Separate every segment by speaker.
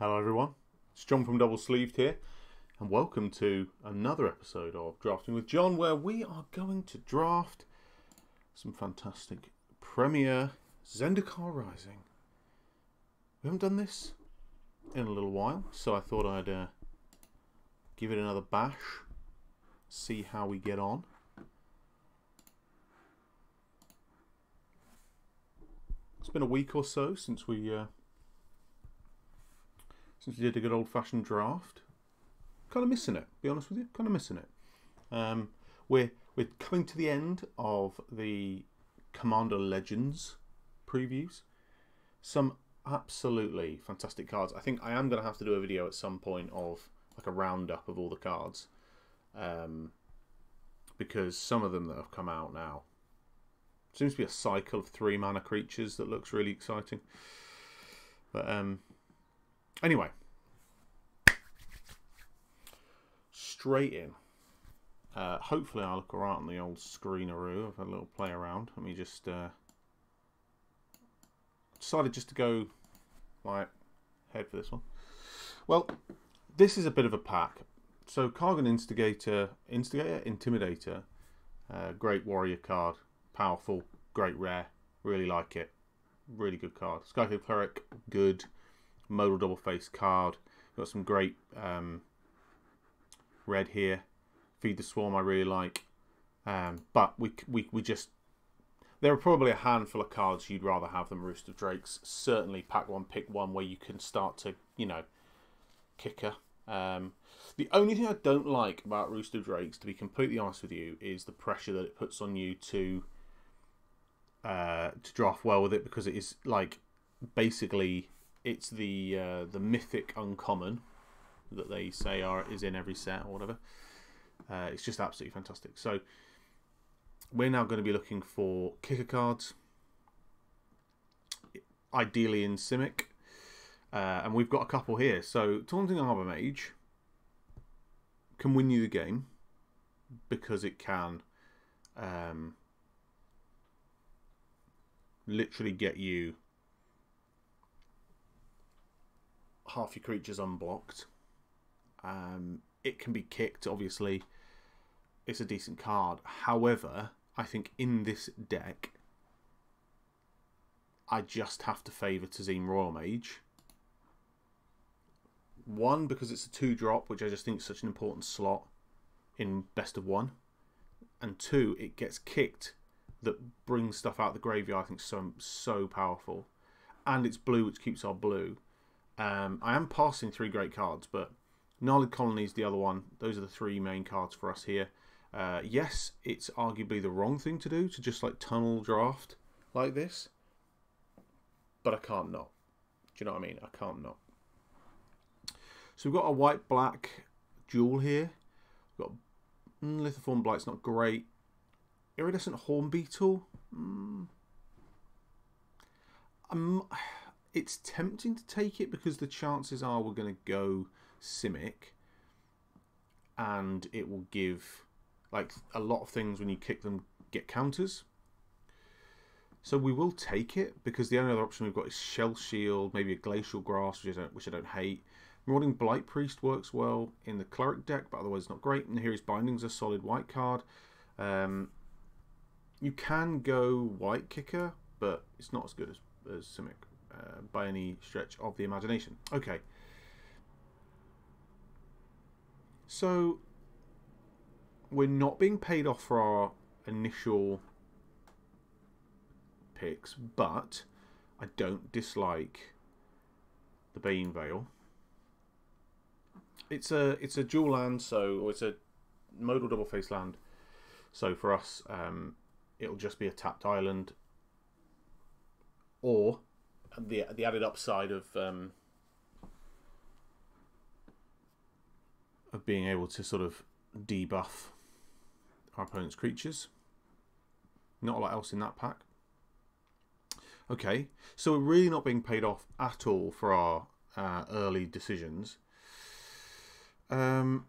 Speaker 1: Hello, everyone. It's Jon from Double Sleeved here, and welcome to another episode of Drafting with Jon, where we are going to draft some fantastic Premier Zendikar Rising. We haven't done this in a little while, so I thought I'd uh, give it another bash, see how we get on. It's been a week or so since we uh, since we did a good old fashioned draft. Kind of missing it, be honest with you. Kind of missing it. Um, we're we're coming to the end of the Commander Legends previews. Some absolutely fantastic cards. I think I am going to have to do a video at some point of like a roundup of all the cards, um, because some of them that have come out now seems to be a cycle of three mana creatures that looks really exciting. But um, Anyway, straight in. Uh, hopefully I'll look alright on the old screeneroo. I've had a little play around. Let me just... Uh, decided just to go like head for this one. Well, this is a bit of a pack. So Kargan Instigator, Instigator, Intimidator, uh, great warrior card, powerful, great rare, really like it, really good card. Skyclave Cleric, good modal double face card. Got some great um, red here. Feed the Swarm I really like. Um, but we, we, we just... There are probably a handful of cards you'd rather have than Roost of Drakes. Certainly pack one, pick one where you can start to, you know, kicker. Um, the only thing I don't like about Roost of Drakes, to be completely honest with you, is the pressure that it puts on you to uh, to draft well with it because it is like basically it's the uh, the mythic uncommon that they say are is in every set or whatever. Uh, it's just absolutely fantastic. So we're now going to be looking for kicker cards, ideally in Simic, uh, and we've got a couple here. So Taunting Arbor Mage can win you the game because it can um, literally get you half your creatures unblocked. Um, it can be kicked, obviously. It's a decent card. However, I think in this deck, I just have to favour Tazeem Roilmage. One, because it's a two drop, which I just think is such an important slot in best of one. And two, it gets kicked that brings stuff out of the graveyard. I think so so powerful. And it's blue, which keeps our blue. Um, I am passing three great cards, but Gnarlid Colony is the other one. Those are the three main cards for us here. Uh, yes, it's arguably the wrong thing to do to just like tunnel draft like this, but I can't not. Do you know what I mean? I can't not. So we've got a white black jewel here. We've got mm, Blight's not great. Iridescent Horn Beetle. Mm. I'm it's tempting to take it because the chances are we're going to go Simic and it will give like a lot of things when you kick them get counters. So we will take it because the only other option we've got is Shell Shield, maybe a Glacial Grasp, which I don't, which I don't hate. Marauding Blight Priest works well in the Cleric deck, but otherwise it's not great. And Nahiri's Binding's a solid white card. Um, you can go White Kicker, but it's not as good as, as Simic uh, by any stretch of the imagination. Okay. So we're not being paid off for our initial picks, but I don't dislike the Beyeen Veil. It's a it's a dual land, so or it's a modal double face land. So for us, um, it'll just be a tapped island, or the the added upside of um, of being able to sort of debuff our opponent's creatures. Not a lot else in that pack. Okay, so we're really not being paid off at all for our uh, early decisions. Um,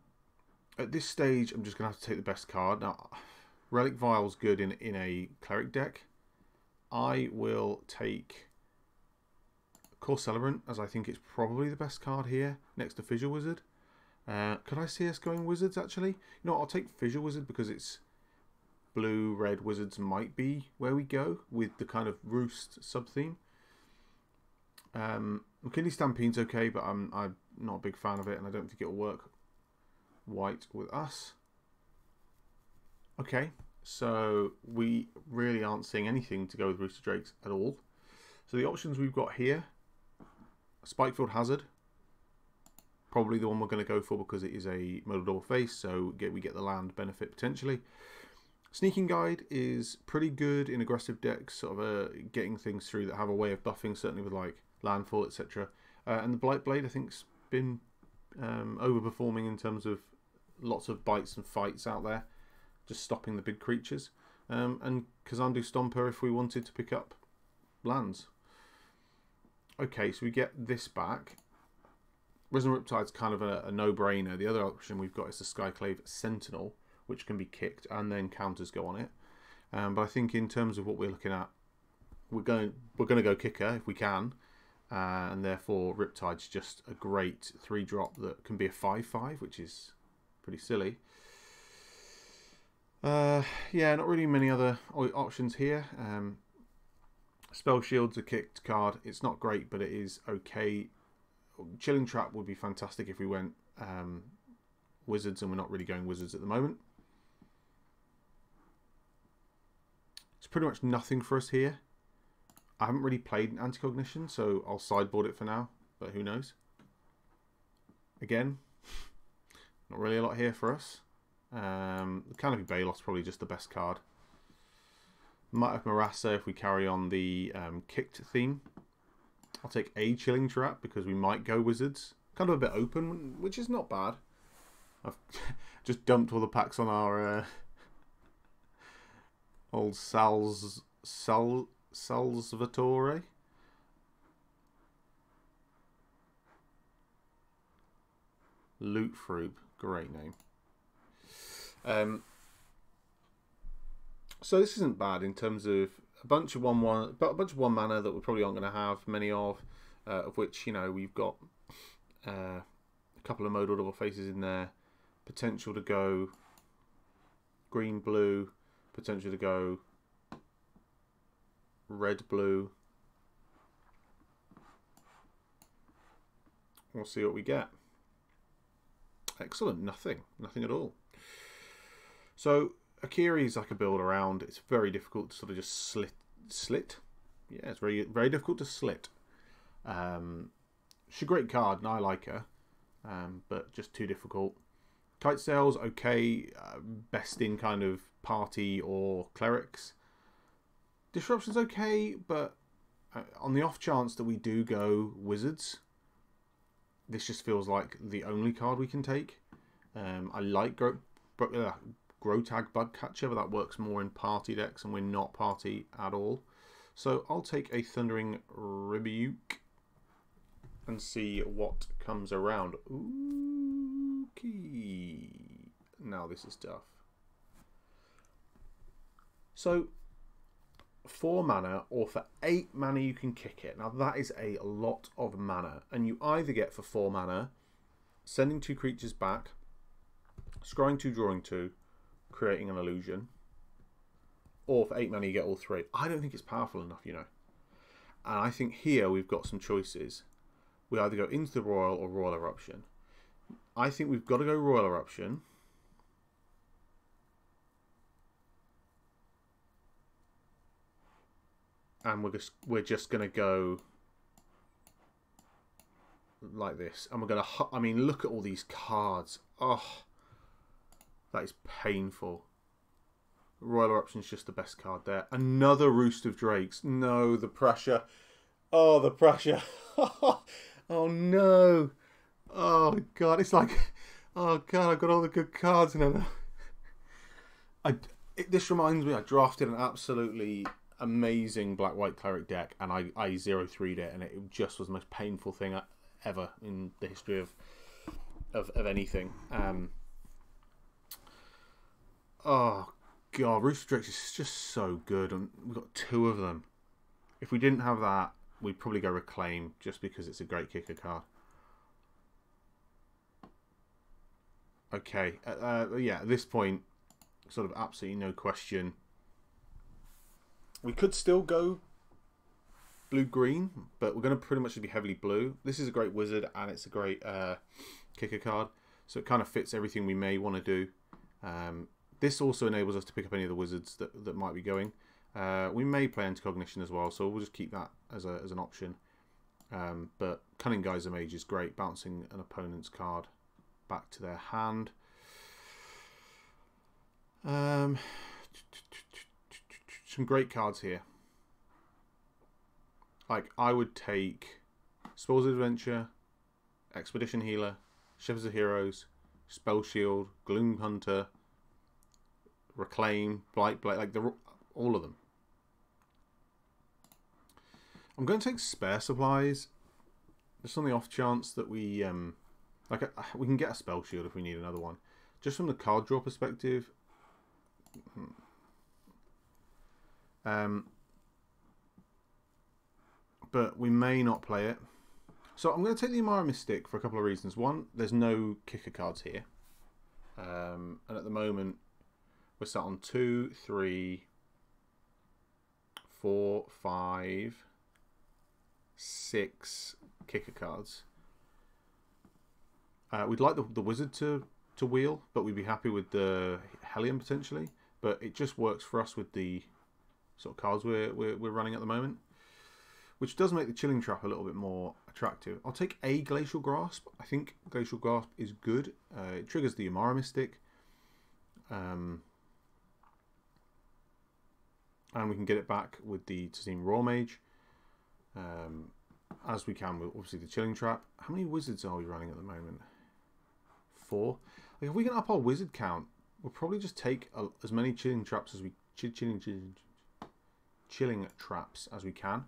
Speaker 1: at this stage, I'm just going to have to take the best card. Now, Relic Vial's good in, in a Cleric deck. I will take Kor Celebrant, as I think it's probably the best card here, next to Fissure Wizard. Uh, could I see us going Wizards, actually? You know I'll take Fissure Wizard because it's blue, red Wizards might be where we go with the kind of Roost sub-theme. Um, Makindi Stampede's okay, but I'm, I'm not a big fan of it, and I don't think it'll work white with us. Okay, so we really aren't seeing anything to go with Roost of Drakes at all. So the options we've got here, Spikefield Hazard, probably the one we're going to go for because it is a modal double face, so get, we get the land benefit potentially. Sneaking Guide is pretty good in aggressive decks, sort of uh, getting things through that have a way of buffing, certainly with like landfall, etc. Uh, and the Blight Blade, I think, has been um, overperforming in terms of lots of bites and fights out there, just stopping the big creatures. Um, and Kazandu Stomper if we wanted to pick up lands. Okay, so we get this back. Risen Riptide's kind of a, a no-brainer. The other option we've got is the Skyclave Sentinel, which can be kicked and then counters go on it. Um, but I think in terms of what we're looking at, we're going we're going to go kicker if we can, uh, and therefore Riptide's just a great three drop that can be a five five, which is pretty silly. Uh, yeah, not really many other options here. Um, Spell Shield's a kicked card. It's not great, but it is okay. Chilling Trap would be fantastic if we went um, Wizards, and we're not really going Wizards at the moment. It's pretty much nothing for us here. I haven't really played Anticognition, so I'll sideboard it for now, but who knows. Again, not really a lot here for us. Um, Canopy Baloth's probably just the best card. Might have Murasa if we carry on the um, kicked theme. I'll take a Chilling Trap because we might go Wizards. Kind of a bit open, which is not bad. I've just dumped all the packs on our uh, old Sal's Sal Salvatore. Loot Fruit, great name. Um, so this isn't bad in terms of a bunch of one one, but a bunch of one mana that we probably aren't going to have many of, uh, of which you know we've got uh, a couple of modal double faces in there, potential to go green blue, potential to go red blue. We'll see what we get. Excellent, nothing, nothing at all. So Akiri is like a build around. It's very difficult to sort of just slit, slit. Yeah, it's very very difficult to slit. Um, she's a great card, and I like her, um, but just too difficult. Kite sails okay, uh, best in kind of party or clerics. Disruption's okay, but uh, on the off chance that we do go wizards, this just feels like the only card we can take. Um, I like Gro uh, Grotag Bugcatcher, but that works more in party decks, and we're not party at all. So I'll take a Thundering Rebuke and see what comes around. Okay. Now this is tough. So, 4 mana or for 8 mana you can kick it. Now that is a lot of mana. And you either get for 4 mana, sending two creatures back, scrying 2, drawing 2, creating an illusion. Or for 8 mana you get all 3. I don't think it's powerful enough, you know. And I think here we've got some choices. We either go into the Roil or Roil Eruption. I think we've got to go Roil Eruption. And we're just we're just gonna go like this, and we're gonna. I mean, look at all these cards. Oh, that is painful. Roil Eruption's just the best card there. Another Roost of Drakes. No, the pressure. Oh, the pressure. oh, no. Oh, God. It's like, oh, God, I've got all the good cards now. I, it, this reminds me, I drafted an absolutely amazing black white cleric deck and I, I zero 3'd it and it just was the most painful thing ever in the history of of, of anything. Um, oh god, Roost of Drakes is just so good, and we've got two of them. If we didn't have that, we'd probably go Reclaim just because it's a great kicker card. Okay, uh, uh, yeah, at this point, sort of absolutely no question. We could still go blue green, but we're going to pretty much be heavily blue. This is a great wizard and it's a great uh, kicker card, so it kind of fits everything we may want to do. Um, this also enables us to pick up any of the wizards that, that might be going. Uh, we may play Anticognition as well, so we'll just keep that as, a, as an option. Um, but Cunning Geyser Mage is great, bouncing an opponent's card back to their hand. Um, some great cards here. Like, I would take Spoils of Adventure, Expedition Healer, Shepherds of Heroes, Spell Shield, Gloom Hunter, Reclaim, Blight Blight, like the all of them. I'm going to take spare supplies, just on the off chance that we um, like a, we can get a spell shield if we need another one. Just from the card draw perspective. Hmm. Um, but we may not play it. So I'm going to take the Umara Mystic for a couple of reasons. One, there's no kicker cards here. Um, and at the moment, we're sat on two, three, four, five, six kicker cards. Uh, we'd like the, the wizard to, to wheel, but we'd be happy with the Hellion potentially. But it just works for us with the sort of cards we're, we're, we're running at the moment which does make the Chilling Trap a little bit more attractive. I'll take a Glacial Grasp. I think Glacial Grasp is good. Uh, it triggers the Umara Mystic. Um, and we can get it back with the Tazeem Roilmage. Um, as we can with obviously the Chilling Trap. How many wizards are we running at the moment? Four. Like if we can up our wizard count, we'll probably just take a, as many Chilling Traps as we ch chilling, chilling, chilling traps as we can.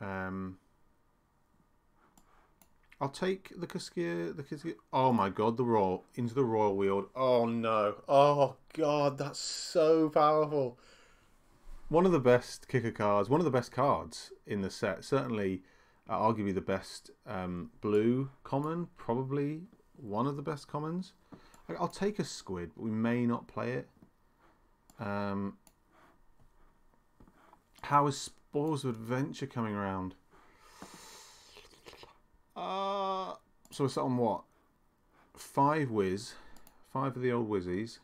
Speaker 1: Um, I'll take the Kaskia. The Kaskia. Oh my god, the royal into the royal wield. Oh no. Oh god, that's so powerful. One of the best kicker cards. One of the best cards in the set. Certainly, uh, arguably the best um, blue common. Probably one of the best commons. I'll take a squid, but we may not play it. Um, how is Spoils of Adventure coming around. Uh, so we're set on what? Five whiz. Five of the old whizzies.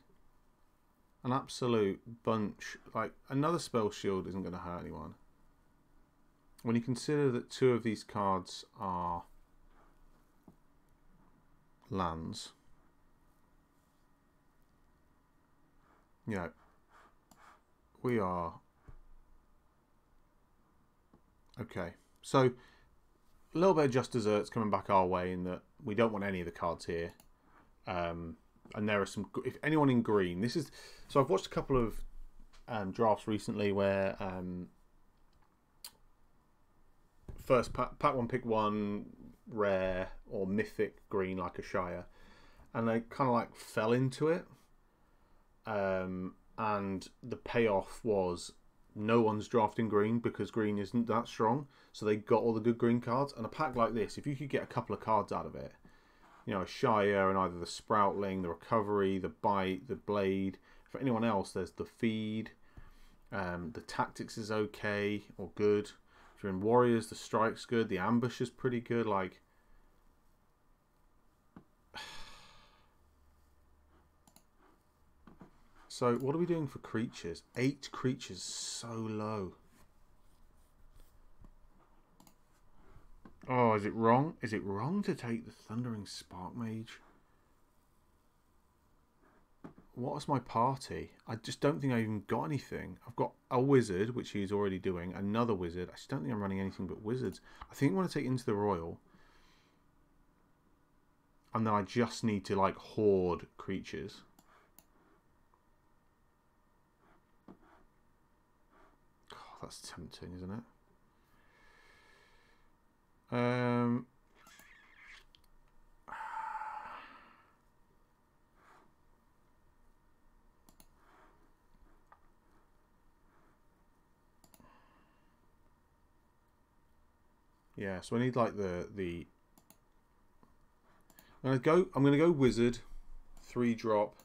Speaker 1: An absolute bunch. Like, another spell shield isn't going to hurt anyone. When you consider that two of these cards are lands. You know, we are Okay, so a little bit of just desserts coming back our way in that we don't want any of the cards here. Um, and there are some. If anyone in green, this is. So I've watched a couple of um, drafts recently where um, first pack, pack one, pick one rare or mythic green like Ashaya, and they kind of like fell into it. Um, and the payoff was no one's drafting green because green isn't that strong. So they got all the good green cards. And a pack like this, if you could get a couple of cards out of it, you know, Ashaya and either the Sproutling, the Recovery, the Bite, the Blade. For anyone else, there's the Feed. Um, the Tactics is okay or good. If you're in Warriors, the Strike's good. The Ambush is pretty good. Like, So what are we doing for creatures? Eight creatures, so low. Oh, is it wrong? Is it wrong to take the Thundering Spark Mage? What's my party? I just don't think I even got anything. I've got a wizard, which he's already doing, another wizard. I just don't think I'm running anything but wizards. I think I want to take into the Roil. And then I just need to like hoard creatures. That's tempting, isn't it? Um, Yeah, so I need like the the. I'm gonna go. I'm gonna go wizard, three drop.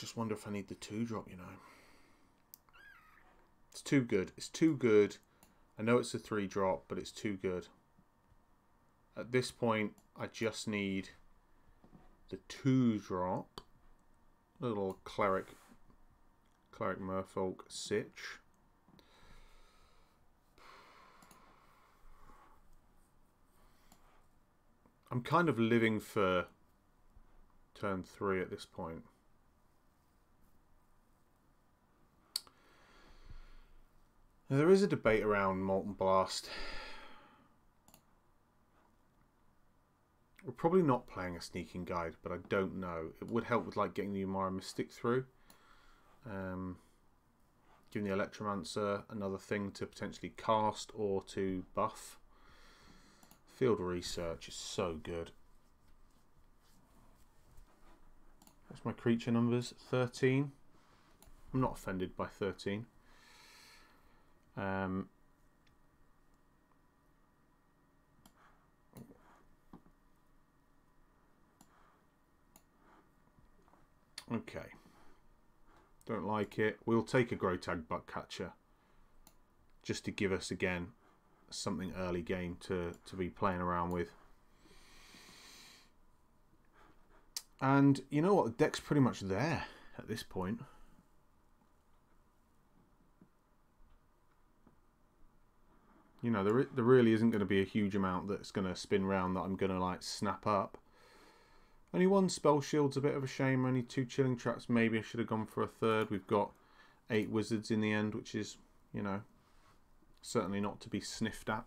Speaker 1: Just wonder if I need the two drop. You know, it's too good. It's too good. I know it's a three drop, but it's too good. At this point, I just need the two drop. Little cleric Cleric Merfolk Sitch. I'm kind of living for turn three at this point. Now, there is a debate around Molten Blast. We're probably not playing a sneaking guide, but I don't know. It would help with like getting the Umara Mystic through. Um, giving the Electromancer another thing to potentially cast or to buff. Field research is so good. That's my creature numbers 13. I'm not offended by 13. Um, okay. Don't like it. We'll take a grow tag Grotag Bugcatcher just to give us again something early game to, to be playing around with. And you know what? The deck's pretty much there at this point. You know, there, there really isn't going to be a huge amount that's going to spin round that I'm going to like snap up. Only one spell shield's a bit of a shame. Only two chilling traps. Maybe I should have gone for a third. We've got eight wizards in the end, which is, you know, certainly not to be sniffed at.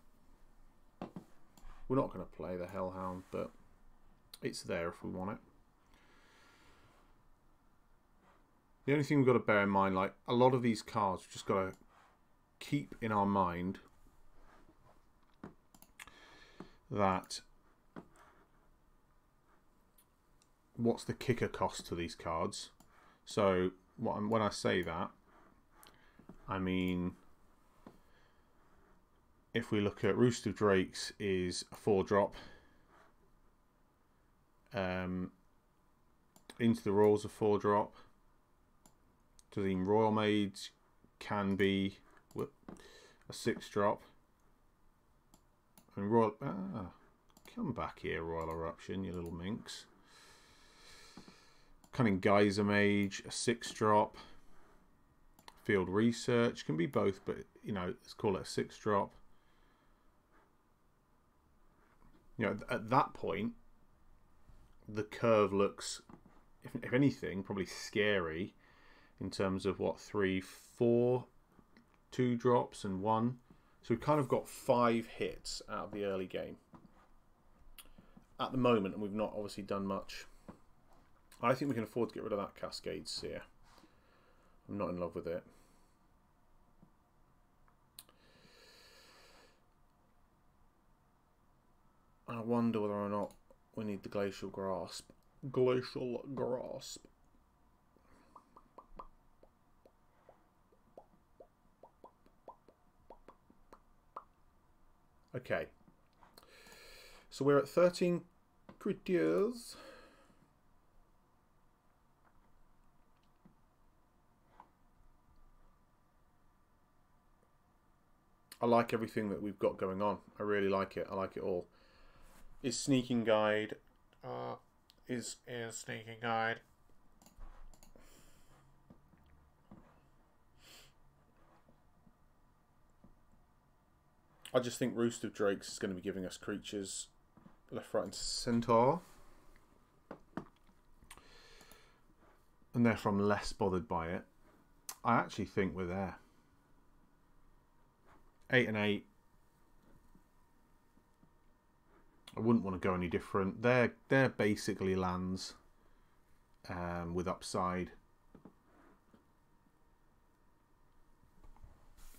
Speaker 1: We're not going to play the Hellhound, but it's there if we want it. The only thing we've got to bear in mind, like a lot of these cards, we've just got to keep in our mind that what's the kicker cost to these cards. So when I say that, I mean if we look at Roost of Drakes is a four drop. Um, Into the Roil's a four drop. Tazeem Roilmage's can be a six drop. And Roil ah, come back here, Roil Eruption, you little minx. Cunning Geyser Mage, a six drop. Field Research can be both, but you know, let's call it a six drop. You know, at that point, the curve looks, if, if anything, probably scary in terms of what three, four, two drops and one. So we've kind of got five hits out of the early game at the moment, and we've not obviously done much I think we can afford to get rid of that Cascade Seer. I'm not in love with it. I wonder whether or not we need the Glacial Grasp. Glacial Grasp. Okay. So we're at 13 creatures. I like everything that we've got going on. I really like it. I like it all. Is sneaking guide? Uh, is is sneaking guide? I just think Roost of Drakes is going to be giving us creatures left, right, and centre. And therefore, I'm less bothered by it. I actually think we're there eight and eight. I wouldn't want to go any different. They're they're basically lands um, with upside.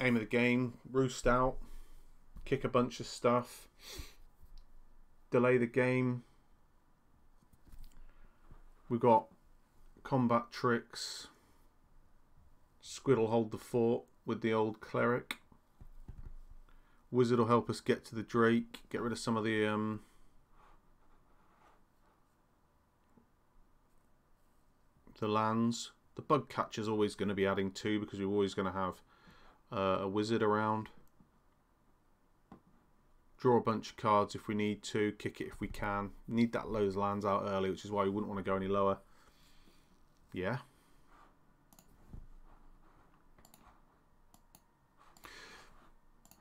Speaker 1: Aim of the game: roost out, kick a bunch of stuff, delay the game. We've got combat tricks, Squid will hold the fort with the old cleric. Wizard will help us get to the Drake, get rid of some of the um, the lands. The bug catcher's always going to be adding two because we're always going to have uh, a wizard around. Draw a bunch of cards if we need to, kick it if we can. Need that loads lands out early, which is why we wouldn't want to go any lower. Yeah.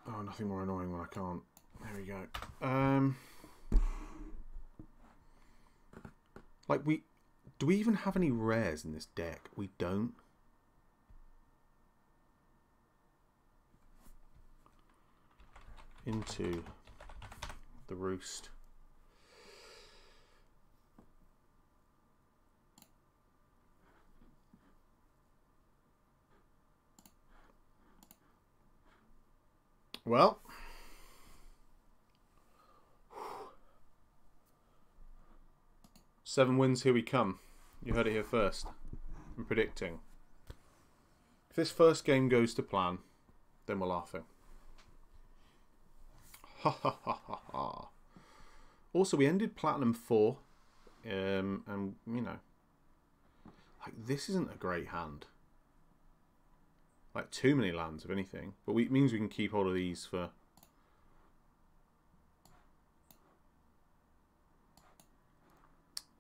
Speaker 1: Oh, nothing more annoying when I can't. There we go. Um, like we, do we even have any rares in this deck? We don't. Into the roost. Well, seven wins, here we come. You heard it here first. I'm predicting. If this first game goes to plan, then we're laughing. Ha ha ha ha ha. Also, we ended Platinum 4, um, and, you know, like, this isn't a great hand like too many lands, if anything. But we, it means we can keep hold of these for...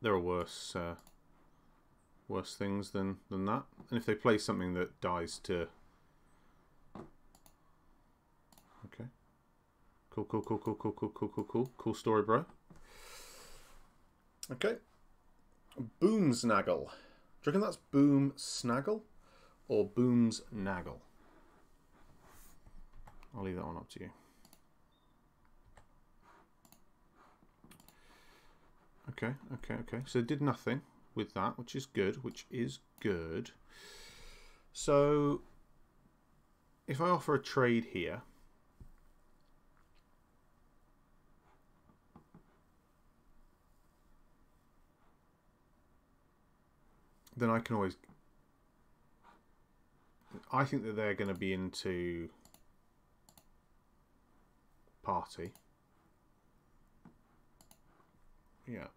Speaker 1: There are worse, uh, worse things than, than that. And if they play something that dies to... Okay. Cool, cool, cool, cool, cool, cool, cool, cool, cool. Cool story, bro. Okay. Boomsnaggle. Do you reckon that's Boom Snaggle? or Boom's Naggle? I'll leave that one up to you. Okay, okay, okay. So did nothing with that, which is good, which is good. So if I offer a trade here, then I can always I think that they're going to be into party. Yeah.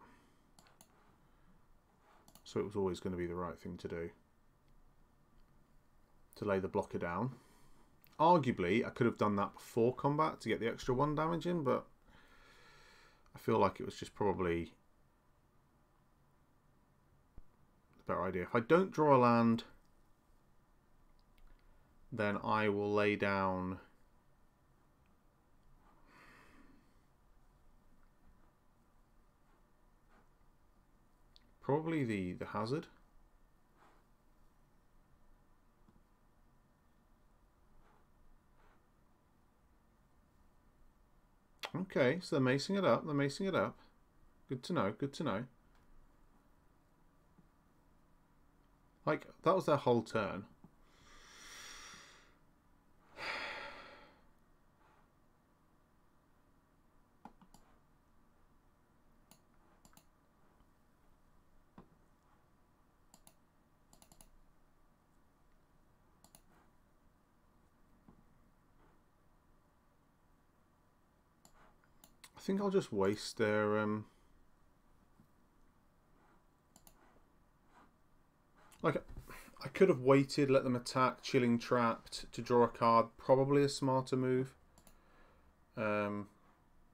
Speaker 1: So it was always going to be the right thing to do. To lay the blocker down. Arguably, I could have done that before combat to get the extra one damage in, but I feel like it was just probably the better idea. If I don't draw a land then I will lay down probably the, the hazard. Okay, so they're macing it up, they're macing it up. Good to know, good to know. Like, that was their whole turn. I think I'll just waste their... Um... Like, I could have waited, let them attack, chilling trapped to draw a card. Probably a smarter move. Um,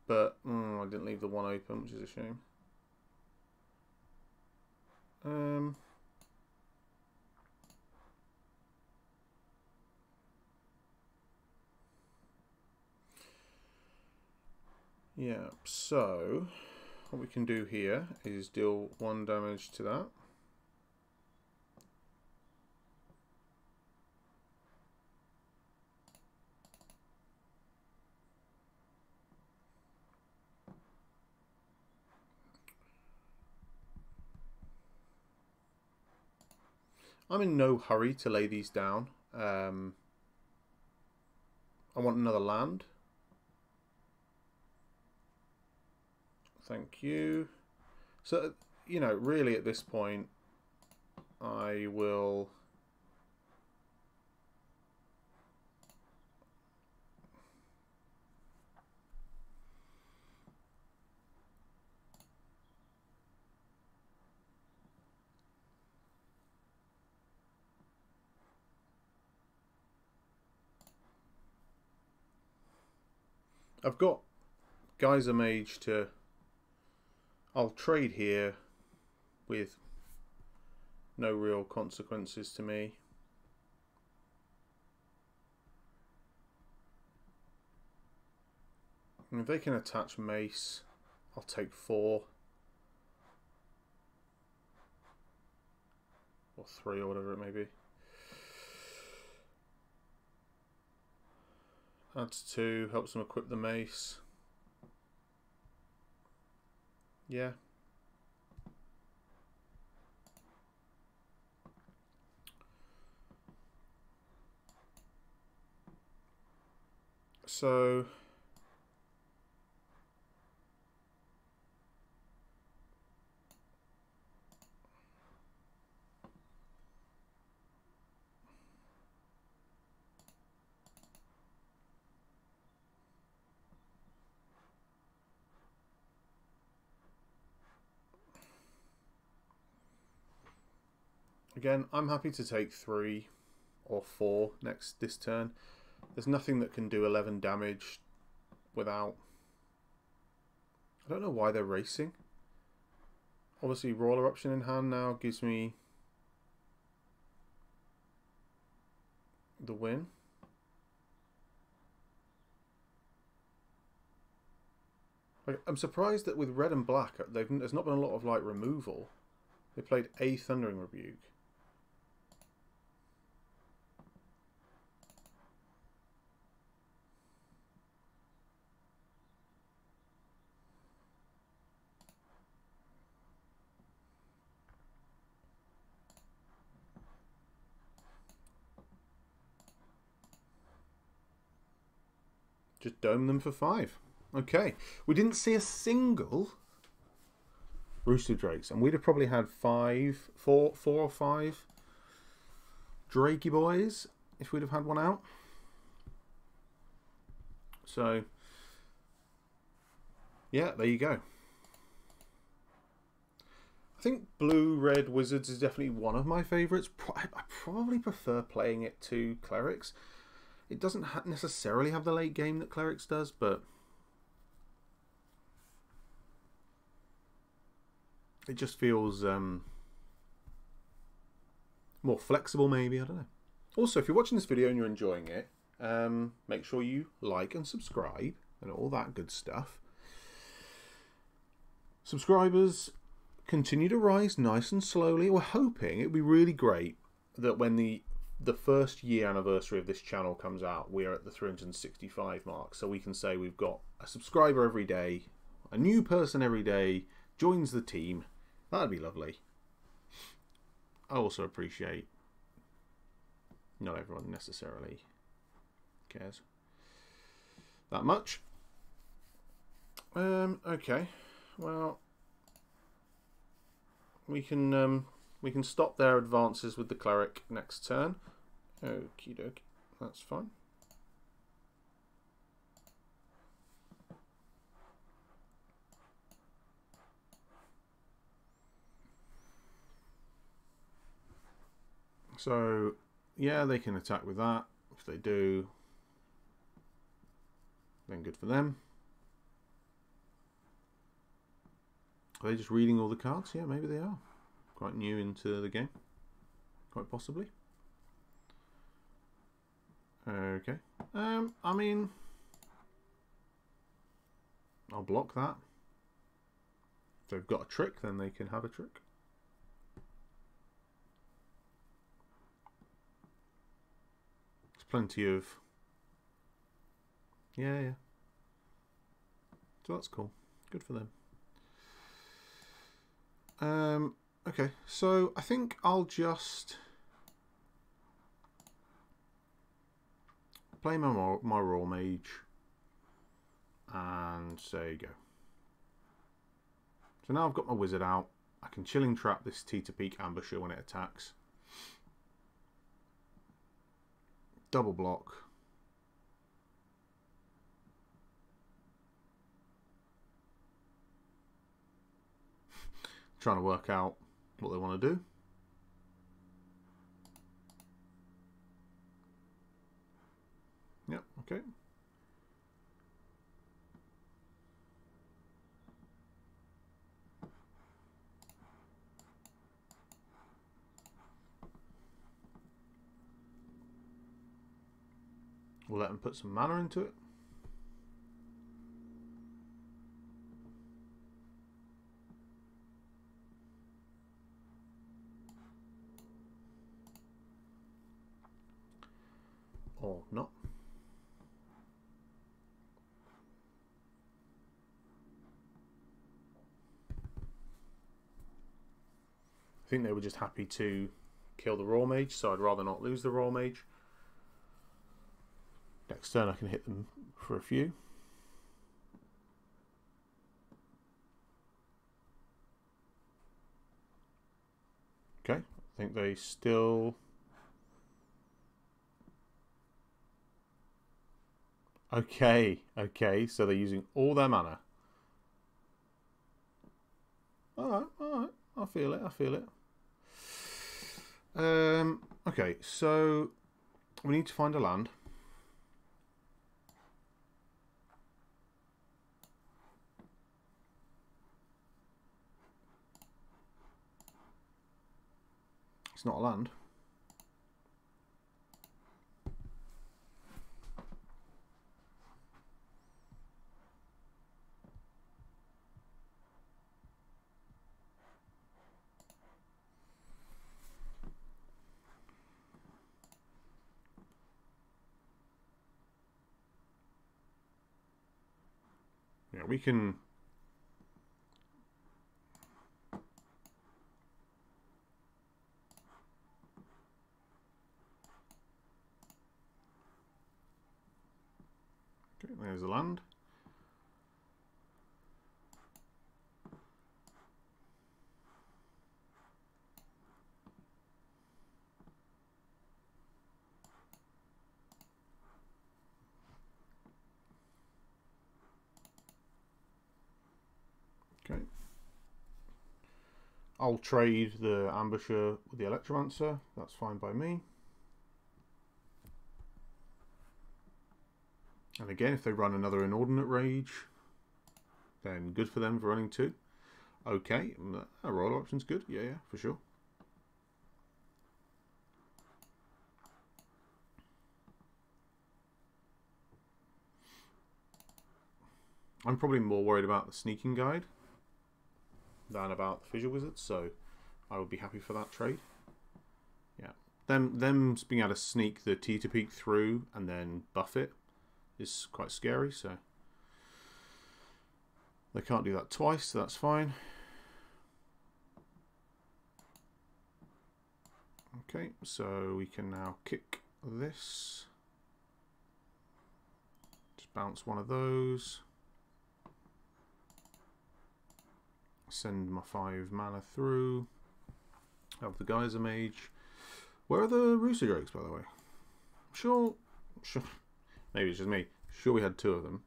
Speaker 1: but mm, I didn't leave the one open, which is a shame. Um, Yeah, so what we can do here is deal one damage to that. I'm in no hurry to lay these down. Um, I want another land. Thank you. So, you know, really at this point, I will I've got Geyser Mage to... I'll trade here with no real consequences to me. And if they can attach Mace, I'll take four. Or three or whatever it may be. Adds two, helps them equip the mace. Yeah. So Again, I'm happy to take three or four next this turn. There's nothing that can do 11 damage without... I don't know why they're racing. Obviously, Roil Eruption in hand now gives me the win. I'm surprised that with red and black, uh, there's not been a lot of like removal. They played a Thundering Rebuke. Dome them for five. Okay. We didn't see a single Roost of Drakes. And we'd have probably had five, four, four or five Drakey boys if we'd have had one out. So, yeah, there you go. I think Blue Red Wizards is definitely one of my favourites. I probably prefer playing it to Clerics. It doesn't ha necessarily have the late game that Clerics does, but it just feels um, more flexible, maybe. I don't know. Also, if you're watching this video and you're enjoying it, um, make sure you like and subscribe and all that good stuff. Subscribers continue to rise nice and slowly. We're hoping it'd be really great that when the the first year anniversary of this channel comes out, we are at the 365 mark. So we can say we've got a subscriber every day, a new person every day joins the team. That'd be lovely. I also appreciate not everyone necessarily cares that much. Um, okay, well, we can um, we can stop their advances with the cleric next turn. Okie dokie, that's fine. So, yeah, they can attack with that. If they do, then good for them. Are they just reading all the cards? Yeah, maybe they are. Quite new into the game. Quite possibly. Okay. Um, I mean, I'll block that. If they've got a trick, then they can have a trick. There's plenty of... Yeah, yeah. So that's cool. Good for them. Um, okay, so I think I'll just... play my, my Roilmage, and there you go. So now I've got my Wizard out, I can Chilling Trap this Teeter Peak Ambusher when it attacks. Double block. Trying to work out what they want to do. Okay. We'll let him put some mana into it. Think they were just happy to kill the Roilmage, so I'd rather not lose the Roilmage. Next turn I can hit them for a few. Okay, I think they still... Okay, okay, so they're using all their mana. Alright, alright, I feel it, I feel it. Um, okay, so we need to find a land. It's not a land. We can Okay, there's the land. Okay. I'll trade the ambusher with the electromancer. That's fine by me. And again, if they run another inordinate rage, then good for them for running two. Okay, a Roil Eruption's good. Yeah, yeah, for sure. I'm probably more worried about the sneaking guide than about the fissure wizards, so I would be happy for that trade. Yeah, them them being able to sneak the T to peek through and then buff it is quite scary, so they can't do that twice, so that's fine. Okay, so we can now kick this. Just bounce one of those. Send my five mana through. Have the Geysermage. Where are the Roost of Drakes, by the way? I'm sure, sure Maybe it's just me. Sure, we had two of them.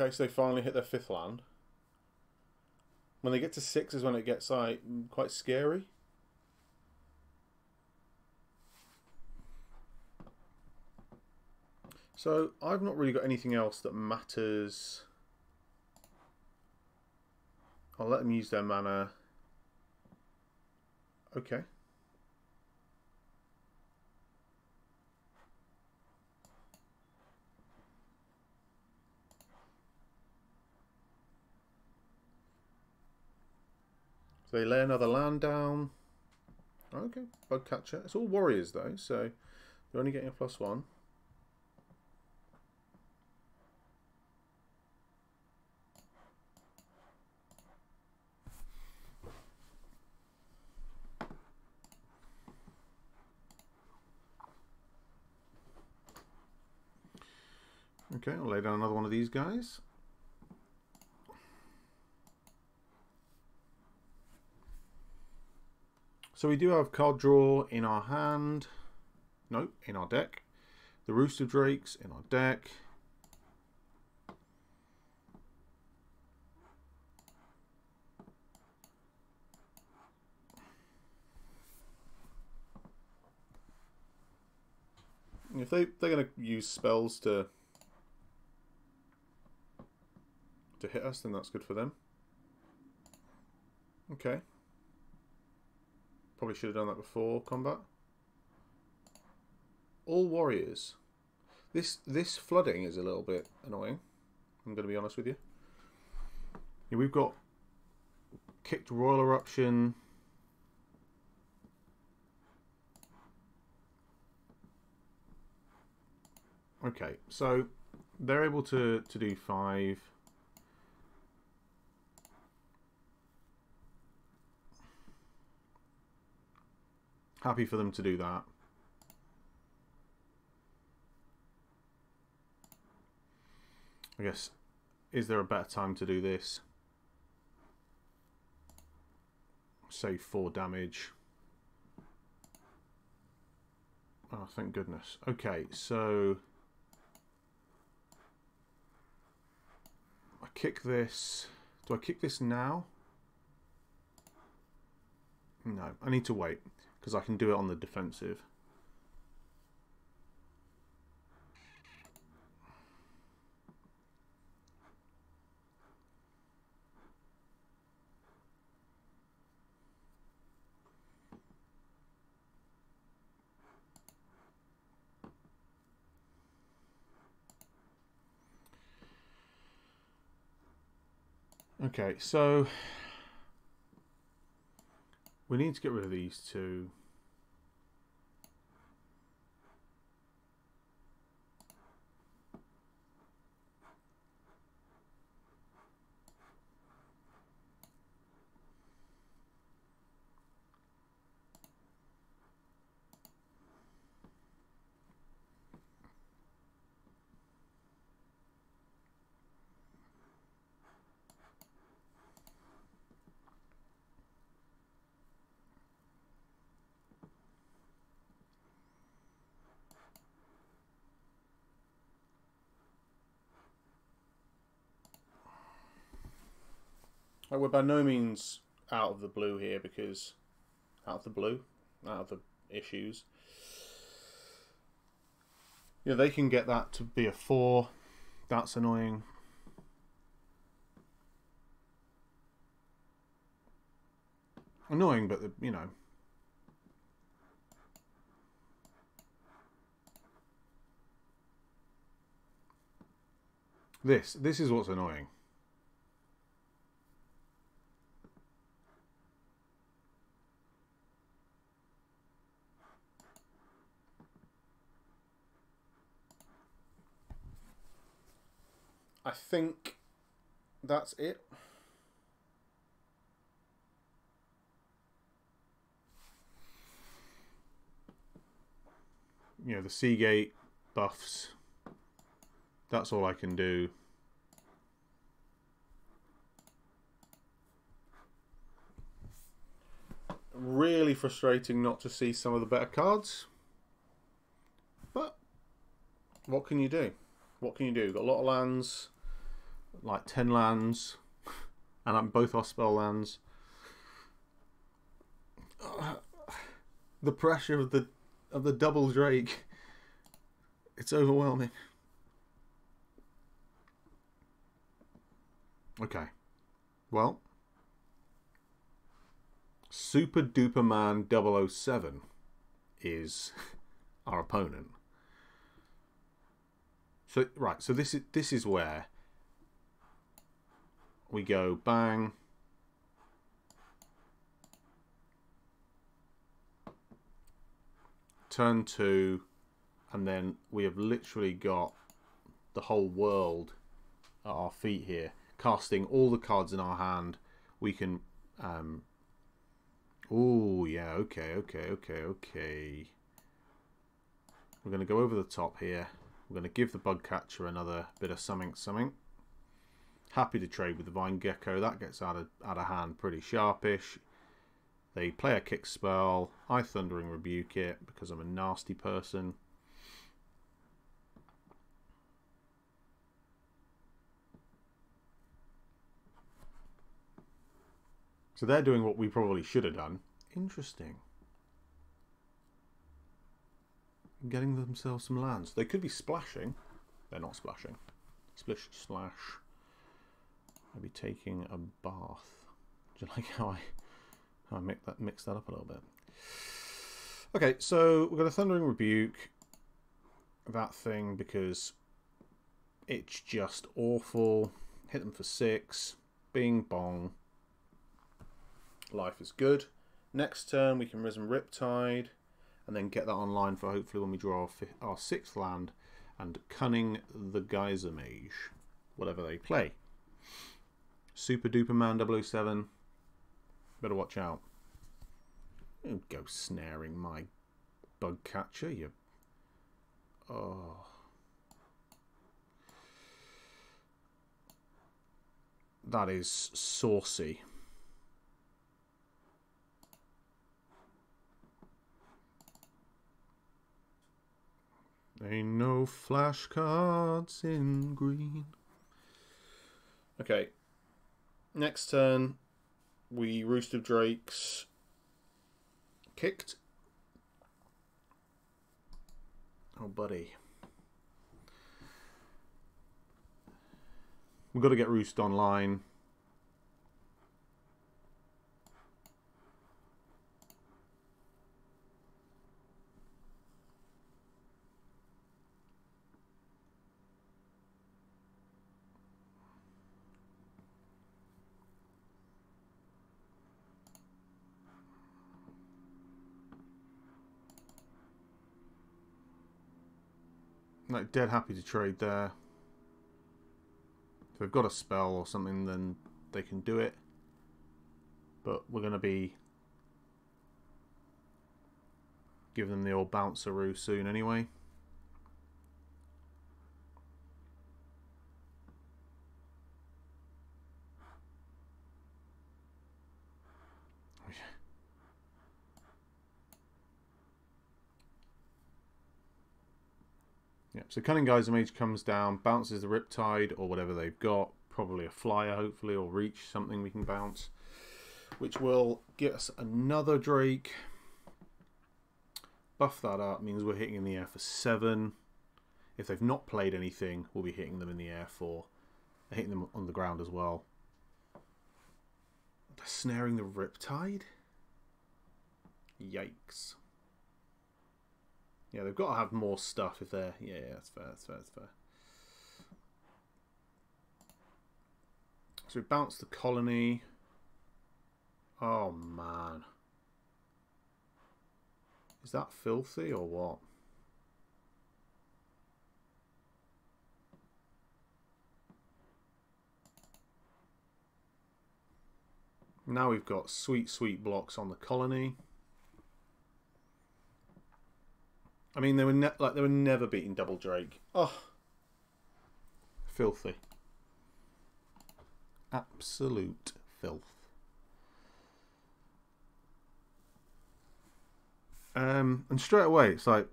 Speaker 1: Okay, so they finally hit their fifth land. When they get to six is when it gets like quite scary. So I've not really got anything else that matters. I'll let them use their mana. Okay. So they lay another land down. Okay, bug catcher. It's all warriors though, so they're only getting a plus one. Okay, I'll lay down another one of these guys. So we do have card draw in our hand. No, in our deck. The Roost of Drakes in our deck. If they they're going to use spells to to hit us, then that's good for them. Okay. Probably should have done that before combat. All warriors. This this flooding is a little bit annoying. I'm going to be honest with you. Yeah, we've got kicked Roil Eruption. Okay, so they're able to to do five. Happy for them to do that. I guess, is there a better time to do this? Say 4 damage. Oh, thank goodness. Okay, so... I kick this... Do I kick this now? No, I need to wait because I can do it on the defensive. Okay, so we need to get rid of these two. We're by no means out of the blue here because out of the blue, out of the issues. Yeah, they can get that to be a four. That's annoying. Annoying, but you know. This, this is what's annoying. I think that's it. You know, the Seagate buffs. That's all I can do. Really frustrating not to see some of the better cards. But, what can you do? What can you do? Got a lot of lands like 10 lands, and I'm both our spell lands. the pressure of the of the double Drake, it's overwhelming. Okay, well, Super Duper Man 007 is our opponent. So right, so this is this is where we go bang. Turn two, and then we have literally got the whole world at our feet here. Casting all the cards in our hand, we can. Um, oh, yeah, okay, okay, okay, okay. We're going to go over the top here. We're going to give the bug catcher another bit of something, something. Happy to trade with the Vine Gecko. That gets out of, out of hand pretty sharpish. They play a kick spell. I Thundering Rebuke it because I'm a nasty person. So they're doing what we probably should have done. Interesting. getting themselves some lands. They could be splashing. They're not splashing. Splish slash. Maybe taking a bath. Do you like how I how I mix that mix that up a little bit? Okay, so we've got a thundering rebuke. That thing because it's just awful. Hit them for six. Bing bong. Life is good. Next turn we can Risen Riptide and then get that online for hopefully when we draw our, our sixth land and Cunning the Geysermage, whatever they play. Super Duper Man 007, better watch out. Don't go snaring my bug catcher, you. Oh. That is saucy. Ain't no flashcards in green. Okay. Next turn, we Roost of Drakes kicked. Oh, buddy. We've got to get Roost online. Like dead happy to trade there. If they've got a spell or something, then they can do it. But we're going to be giving them the old bounceroo soon anyway. So Cunning Geysermage comes down, bounces the Riptide or whatever they've got, probably a flyer hopefully, or reach something we can bounce, which will get us another Drake. Buff that up, means we're hitting in the air for 7. If they've not played anything, we'll be hitting them in the air for, hitting them on the ground as well. They're snaring the Riptide? Yikes. Yeah, they've got to have more stuff if they're. Yeah, yeah, that's fair. That's fair. That's fair. So we bounce the colony. Oh man. Is that filthy or what? Now we've got sweet, sweet blocks on the colony. I mean, they were like they were never beating Double Drake. Oh, filthy, absolute filth. Um, and straight away, it's like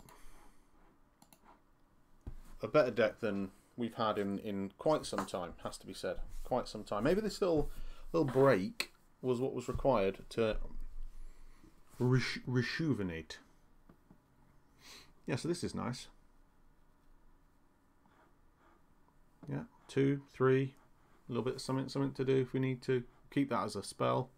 Speaker 1: a better deck than we've had in, in quite some time. Has to be said, quite some time. Maybe this little little break was what was required to rejuvenate. Yeah, so this is nice. Yeah, two, three, a little bit of something, something to do if we need to. Keep that as a spell.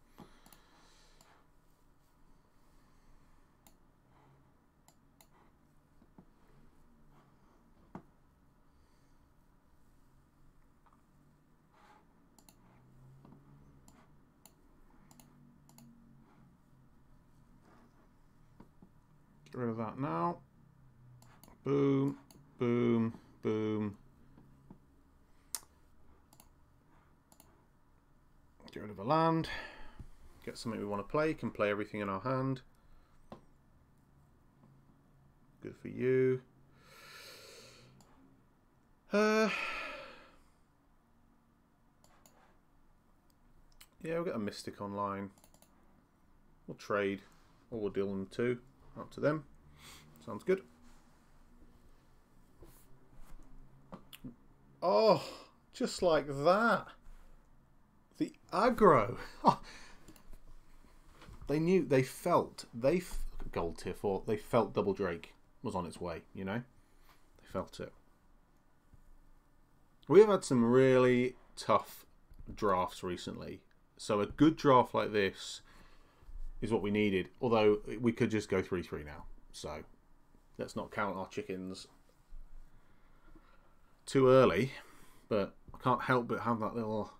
Speaker 1: Get rid of that now. Boom, boom, boom. Get rid of a land. Get something we want to play. Can play everything in our hand. Good for you. Uh, yeah, we'll get a Mystic online. We'll trade. Or we'll deal them two. Up to them. Sounds good. Oh, just like that. The aggro. they knew, they felt, they, gold tier 4, they felt Double Drake. was on its way, you know? They felt it. We have had some really tough drafts recently. So a good draft like this is what we needed. Although we could just go 3 3 now. So let's not count our chickens too early. But I can't help but have that little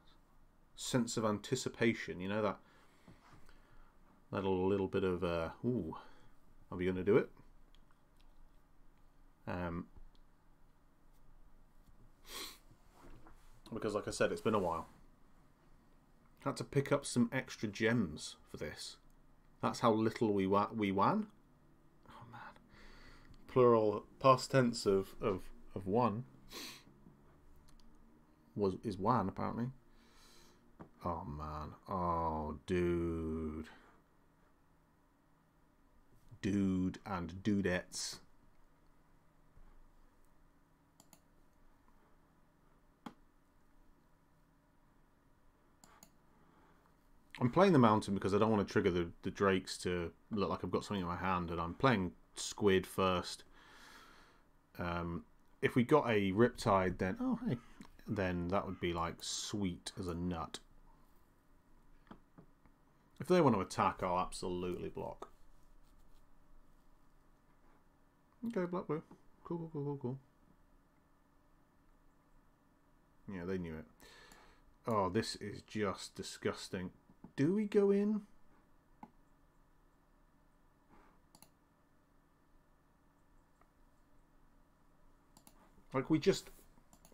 Speaker 1: sense of anticipation, you know, that that little, bit of, uh, ooh, are we going to do it? Um, because, like I said, it's been a while. Had to pick up some extra gems for this. That's how little we wa- we won. Oh man, plural past tense of of of one was is one apparently. Oh man, oh dude, dude and dudettes. I'm playing the mountain because I don't want to trigger the, the drakes to look like I've got something in my hand, and I'm playing squid first. Um, if we got a riptide, then oh hey, then that would be like sweet as a nut. If they want to attack, I'll absolutely block. Okay, black blue. Cool, cool, cool, cool, cool. Yeah, they knew it. Oh, this is just disgusting do we go in? Like we just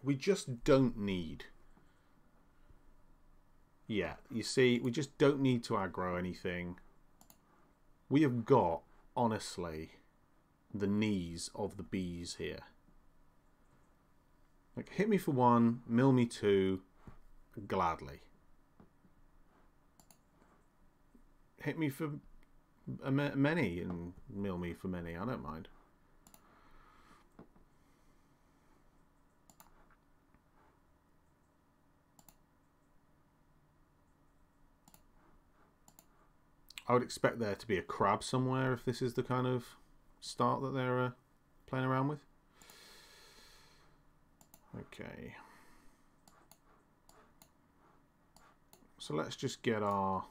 Speaker 1: we just don't need Yeah, you see, we just don't need to aggro anything. We have got, honestly, the knees of the bees here. Like, hit me for one, mill me two, gladly. hit me for many and mill me for many. I don't mind. I would expect there to be a crab somewhere if this is the kind of start that they're uh, playing around with. Okay. So let's just get our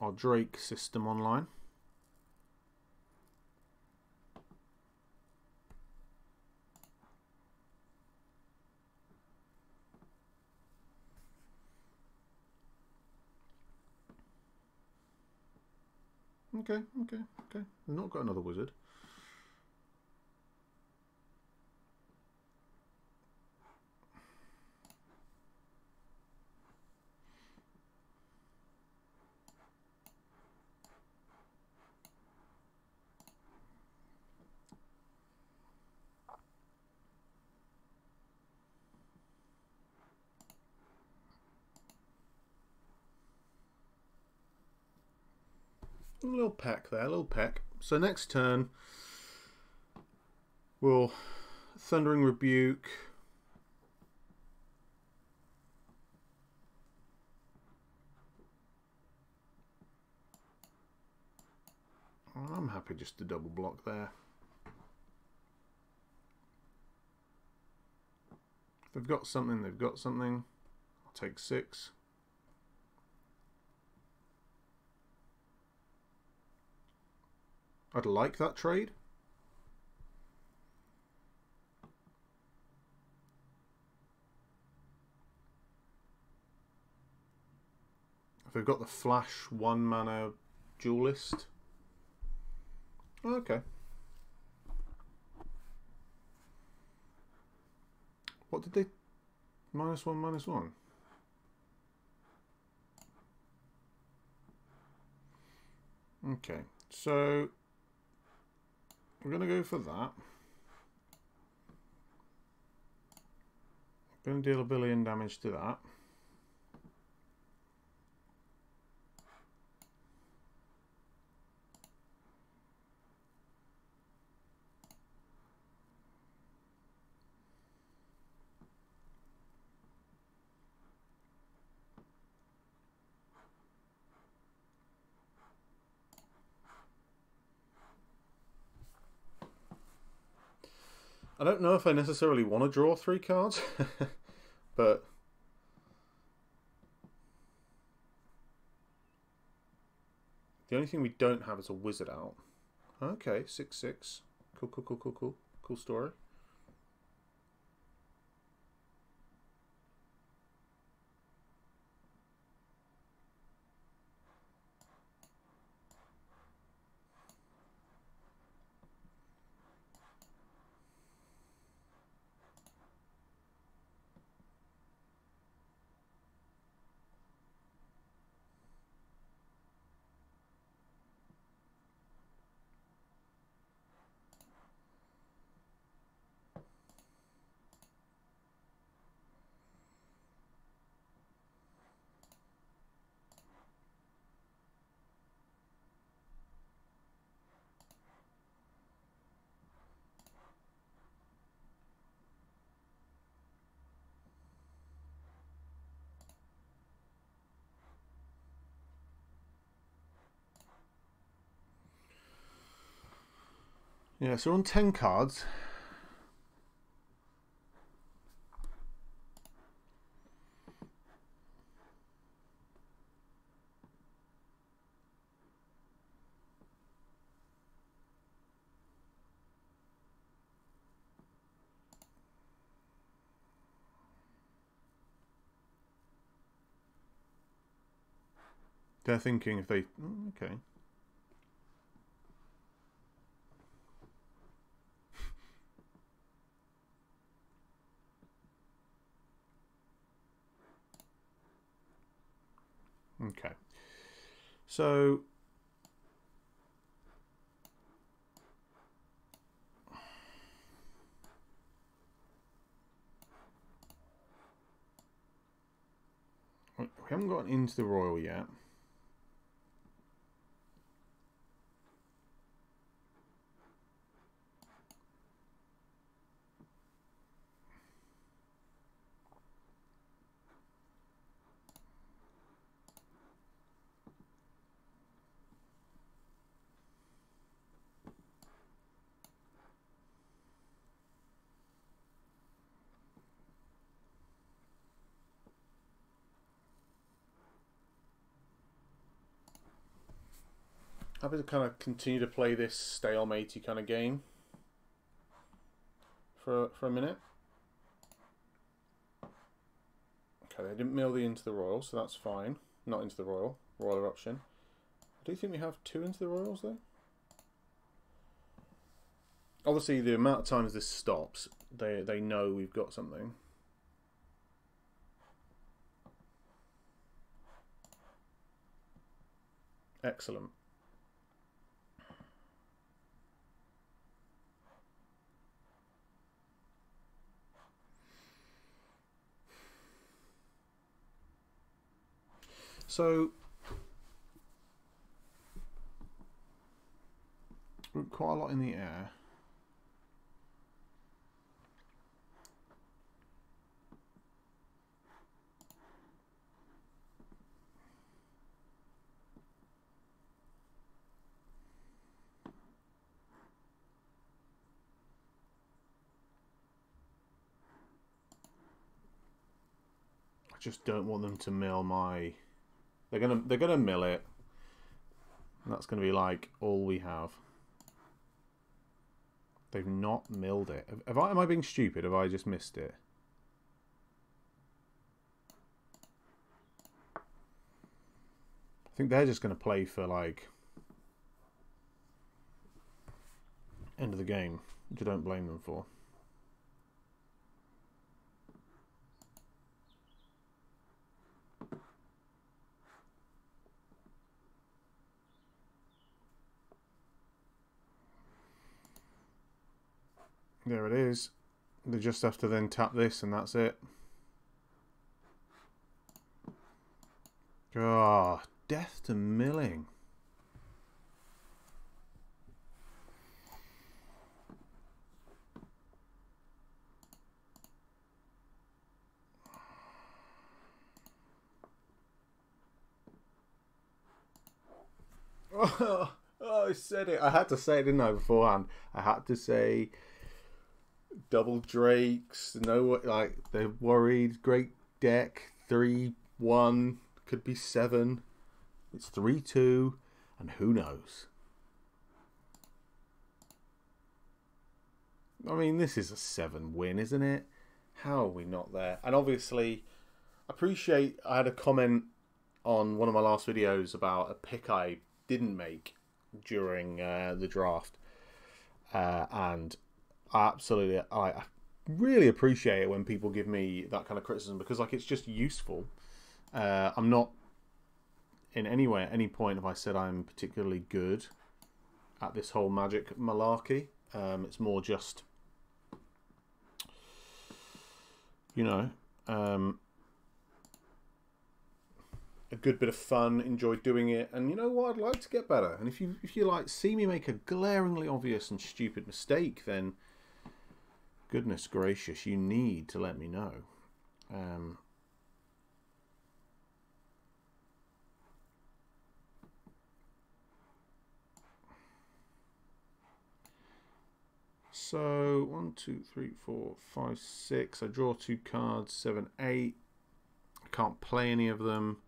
Speaker 1: our Drake system online. Okay, okay, okay. Not got another wizard. A little peck there, a little peck. So next turn, we'll Thundering Rebuke. I'm happy just to double block there. If they've got something, they've got something. I'll take six. I'd like that trade. If we've got the flash one mana duelist. Okay. What did they minus one minus one? Okay, so we're going to go for that. Going to deal a billion damage to that. I don't know if I necessarily want to draw three cards, but the only thing we don't have is a wizard out. Okay, six six. Cool, cool, cool, cool, cool, cool story. Yeah, so on 10 cards. They're thinking if they... Mm, okay. Okay. So we haven't gotten into the Roil yet. Happy to kind of continue to play this stalematey kind of game for for a minute. Okay, they didn't mill the into the Roil, so that's fine. Not into the Roil, Roil Eruption. Do you think we have two into the Roils though? Obviously, the amount of times this stops, they they know we've got something. Excellent. So quite a lot in the air. I just don't want them to mill my they're gonna they're gonna mill it. That's gonna be like all we have. They've not milled it. Have I, am I being stupid? Have I just missed it? I think they're just going to play for like end of the game, which I don't blame them for. There it is. They just have to then tap this and that's it. Ah, oh, death to milling. Oh, oh, I said it. I had to say it, didn't I, beforehand? I had to say double drakes. No, like they're worried. Great deck three one could be seven. It's three two, and who knows? I mean, this is a seven win, isn't it? How are we not there? And obviously, appreciate. I had a comment on one of my last videos about a pick I didn't make during uh, the draft, uh, and Absolutely, I, really appreciate it when people give me that kind of criticism because like it's just useful. Uh, I'm not in any way at any point have I said I'm particularly good at this whole magic malarkey. Um, it's more just you know, um, a good bit of fun, enjoyed doing it, and you know what? I'd like to get better. And if you if you like see me make a glaringly obvious and stupid mistake, then goodness gracious, you need to let me know. Um, So one, two, three, four, five, six. I draw two cards, seven, eight. I can't play any of them.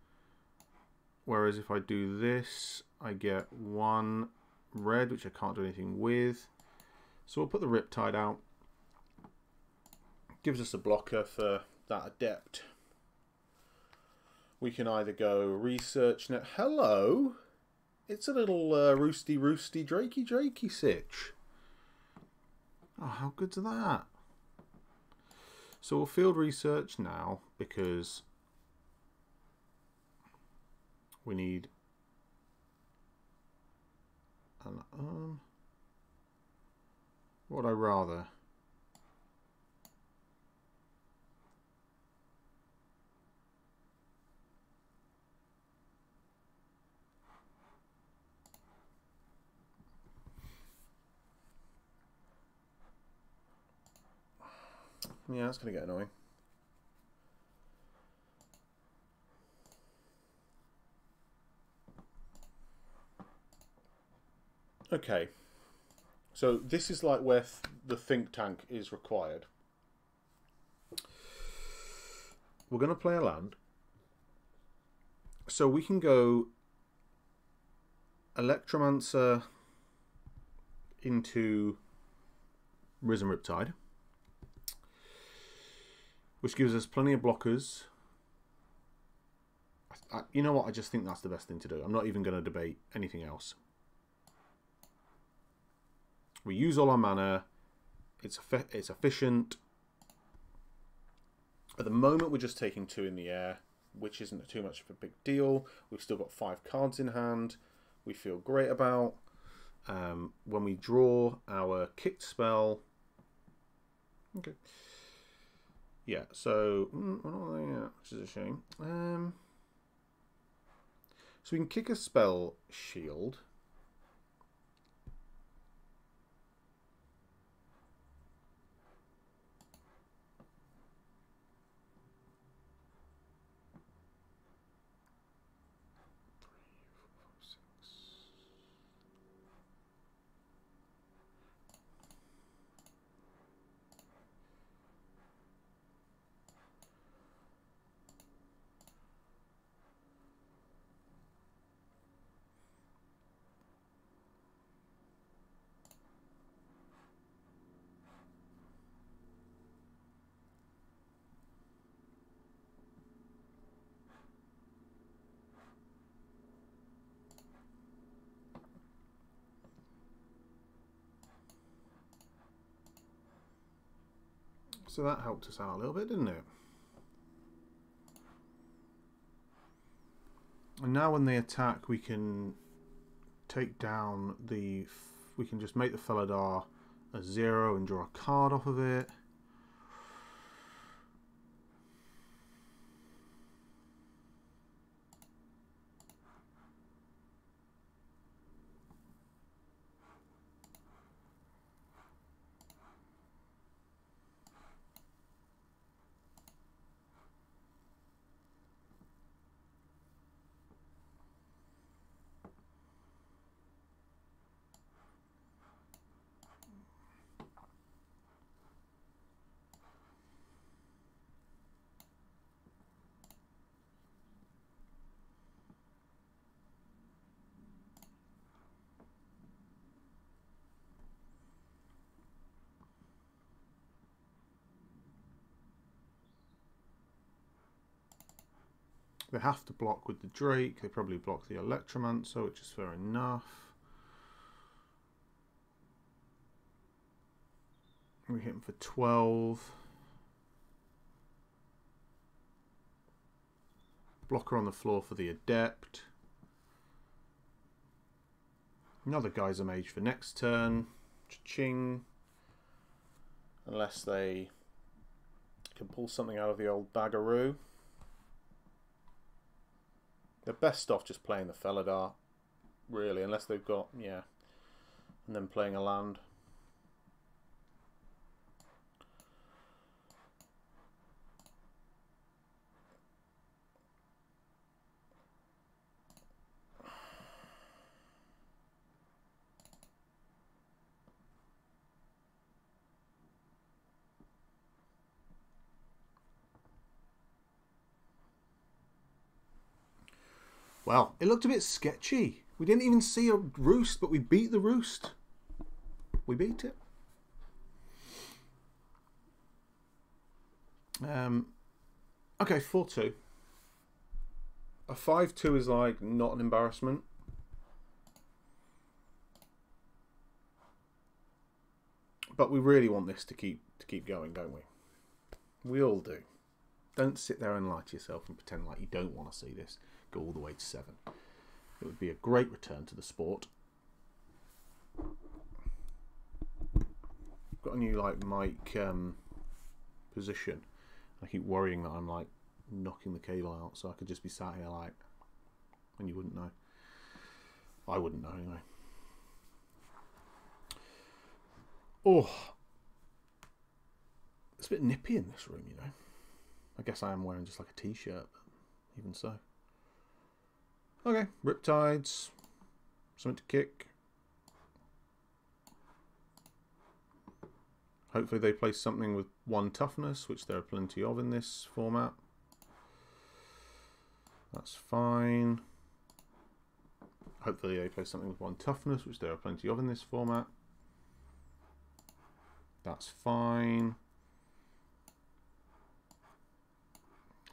Speaker 1: Whereas if I do this, I get one red, which I can't do anything with. So we'll put the Riptide out. Gives us a blocker for that Adept. We can either go Research Net. Hello! It's a little uh, roosty roosty drakey drakey sitch. Oh, how good's that? So we'll field research now because we need an um what I rather? Yeah, that's going to get annoying. Okay. So this is like where th the think tank is required. We're going to play a land. So we can go Electromancer into Risen Riptide which gives us plenty of blockers. I, I, you know what? I just think that's the best thing to do. I'm not even going to debate anything else. We use all our mana. It's it's efficient. At the moment, we're just taking two in the air, which isn't too much of a big deal. We've still got five cards in hand. We feel great about. Um, when we draw our kicked spell. Okay. Yeah, so mm, which is a shame. Um, so we can kick a spell shield. So that helped us out a little bit, didn't it? And now when they attack, we can take down the... We can just make the Felidar a zero and draw a card off of it. They have to block with the Drake. They probably block the Electromancer, which is fair enough. We hit him for 12. Blocker on the floor for the Adept. Another Geysermage for next turn. Cha-ching. Unless they can pull something out of the old Bagaroo. They're best off just playing the Felidar, really, unless they've got, yeah, and then playing a land. Well, it looked a bit sketchy. We didn't even see a roost, but we beat the roost. We beat it. Um, okay, 4 2. A 5 2 is like not an embarrassment. But we really want this to keep to keep going, don't we? We all do. Don't sit there and lie to yourself and pretend like you don't want to see this go all the way to seven. It would be a great return to the sport. I've Got a new like mic um, position. I keep worrying that I'm like knocking the cable out, so I could just be sat here like, and you wouldn't know. I wouldn't know anyway. Oh, it's a bit nippy in this room, you know. I guess I am wearing just like a t-shirt, even so. Okay, Riptides. Something to kick. Hopefully they play something with one toughness, which there are plenty of in this format. That's fine. Hopefully they play something with one toughness, which there are plenty of in this format. That's fine.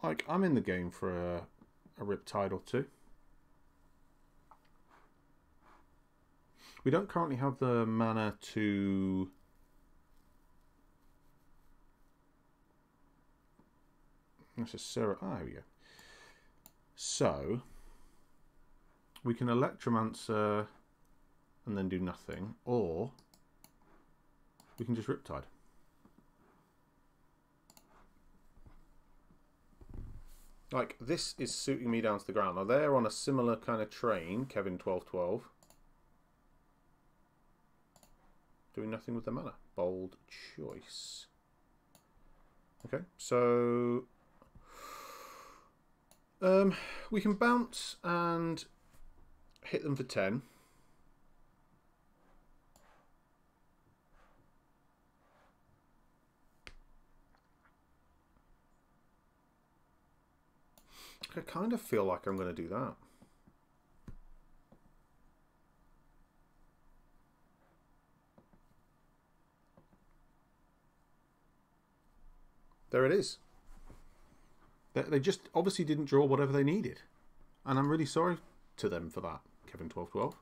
Speaker 1: Like, I'm in the game for a, a Riptide or two. We don't currently have the mana to... Necessarily... Ah, here we go. So, we can Electromancer and then do nothing, or we can just Riptide. Like, this is suiting me down to the ground. Now, they're on a similar kind of train, Kevin1212. Doing nothing with the mana. Bold choice. Okay, so... Um, we can bounce and hit them for 10. I kind of feel like I'm going to do that. There it is. They just obviously didn't draw whatever they needed. And I'm really sorry to them for that, Kevin1212.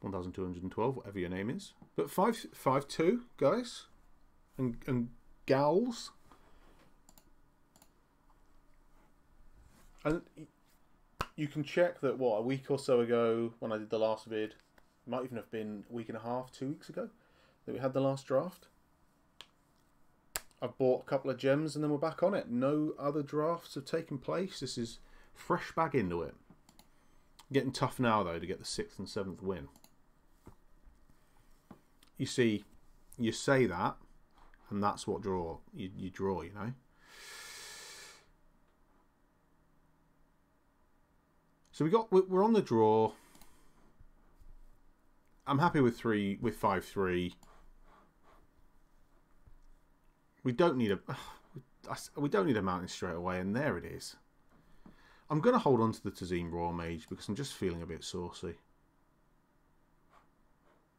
Speaker 1: 1212, whatever your name is. But 5 5 2, guys. And, and gals. And you can check that, what, a week or so ago when I did the last vid, might even have been a week and a half, two weeks ago, that we had the last draft. I've bought a couple of gems and then we're back on it. No other drafts have taken place. This is fresh back into it. Getting tough now, though, to get the sixth and seventh win. You see, you say that, and that's what draw you, you draw, you know. So we got we're on the draw. I'm happy with three with five three. We don't need a we don't need a mountain straight away, and there it is. I'm going to hold on to the Tazeem Roilmage because I'm just feeling a bit saucy.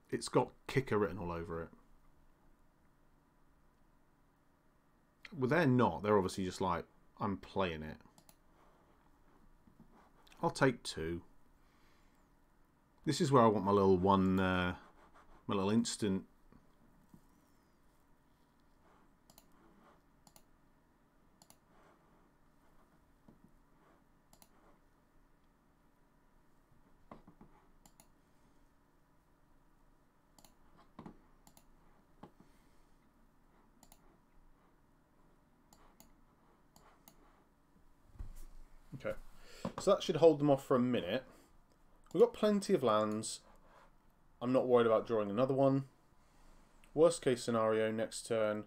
Speaker 1: It's got kicker written all over it. Well, they're not. They're obviously just like, I'm playing it. I'll take two. This is where I want my little one, uh, my little instant Okay. So that should hold them off for a minute. We've got plenty of lands. I'm not worried about drawing another one. Worst case scenario, next turn,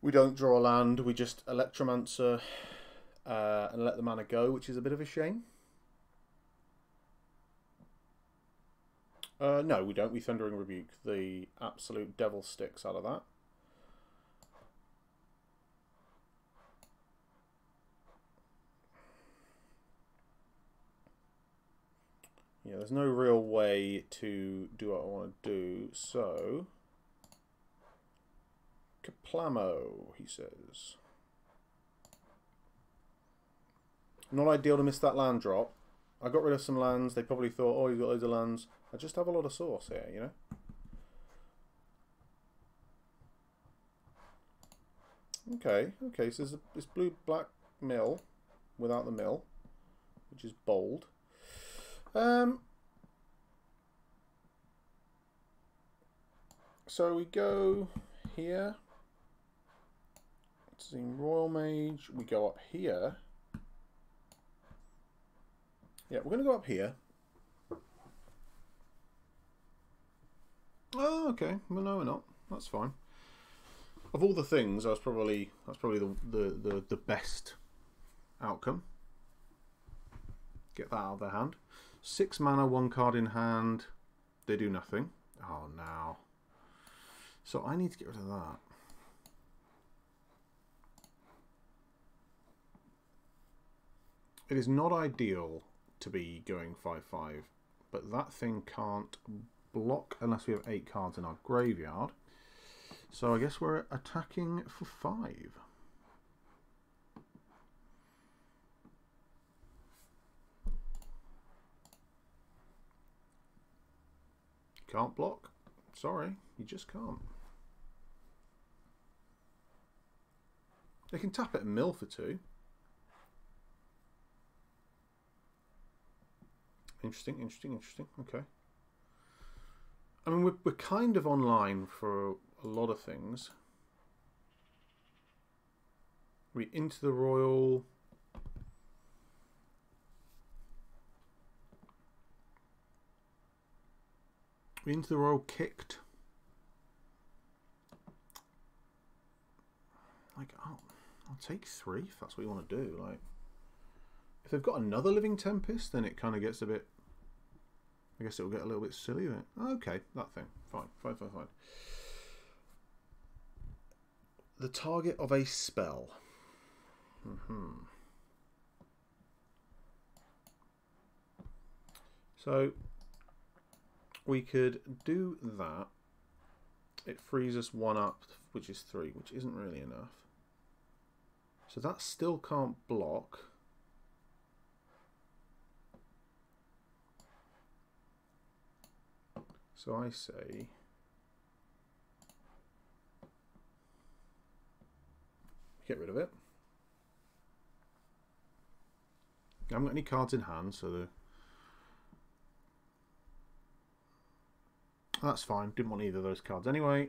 Speaker 1: we don't draw a land, we just Electromancer uh, and let the mana go, which is a bit of a shame. Uh, no, we don't. We Thundering Rebuke the absolute devil sticks out of that. Yeah, there's no real way to do what I want to do, so... Kaplamo, he says. Not ideal to miss that land drop. I got rid of some lands. They probably thought, oh, you've got loads of lands. I just have a lot of source here, you know? Okay, okay, so there's this blue-black mill without the mill, which is bold. Um, so we go here. See Roilmage. We go up here. Yeah, we're going to go up here. Oh, okay. Well, no, we're not. That's fine. Of all the things, was probably that's probably the the the, the best outcome. Get that out of their hand. Six mana, one card in hand. They do nothing. Oh, now. So I need to get rid of that. It is not ideal to be going 5-5, but that thing can't block unless we have 8 cards in our graveyard. So I guess we're attacking for 5. Can't block. Sorry, you just can't. They can tap it and mill for two. Interesting, interesting, interesting. Okay. I mean, we're, we're kind of online for a lot of things. We into the Roil. Into the Roil kicked. Like, I'll, I'll take three if that's what you want to do. Like, if they've got another Living Tempest, then it kind of gets a bit. I guess it'll get a little bit silly. Then. Okay, that thing. Fine, fine, fine, fine. The target of a spell. Mm hmm. So we could do that. It frees us one up, which is three, which isn't really enough. So that still can't block. So I say... Get rid of it. I haven't got any cards in hand, so the That's fine. Didn't want either of those cards anyway.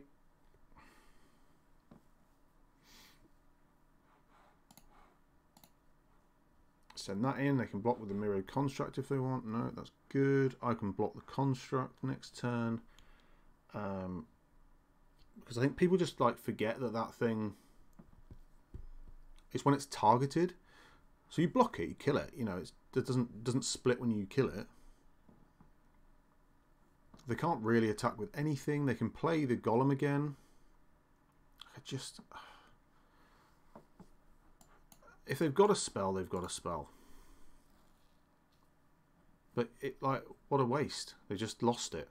Speaker 1: Send that in. They can block with the mirrored construct if they want. No, that's good. I can block the construct next turn. Um, because I think people just like forget that that thing is when it's targeted. So you block it, you kill it. You know, it doesn't doesn't split when you kill it. They can't really attack with anything. They can play the golem again. I just... If they've got a spell, they've got a spell. But it like what a waste. They just lost it.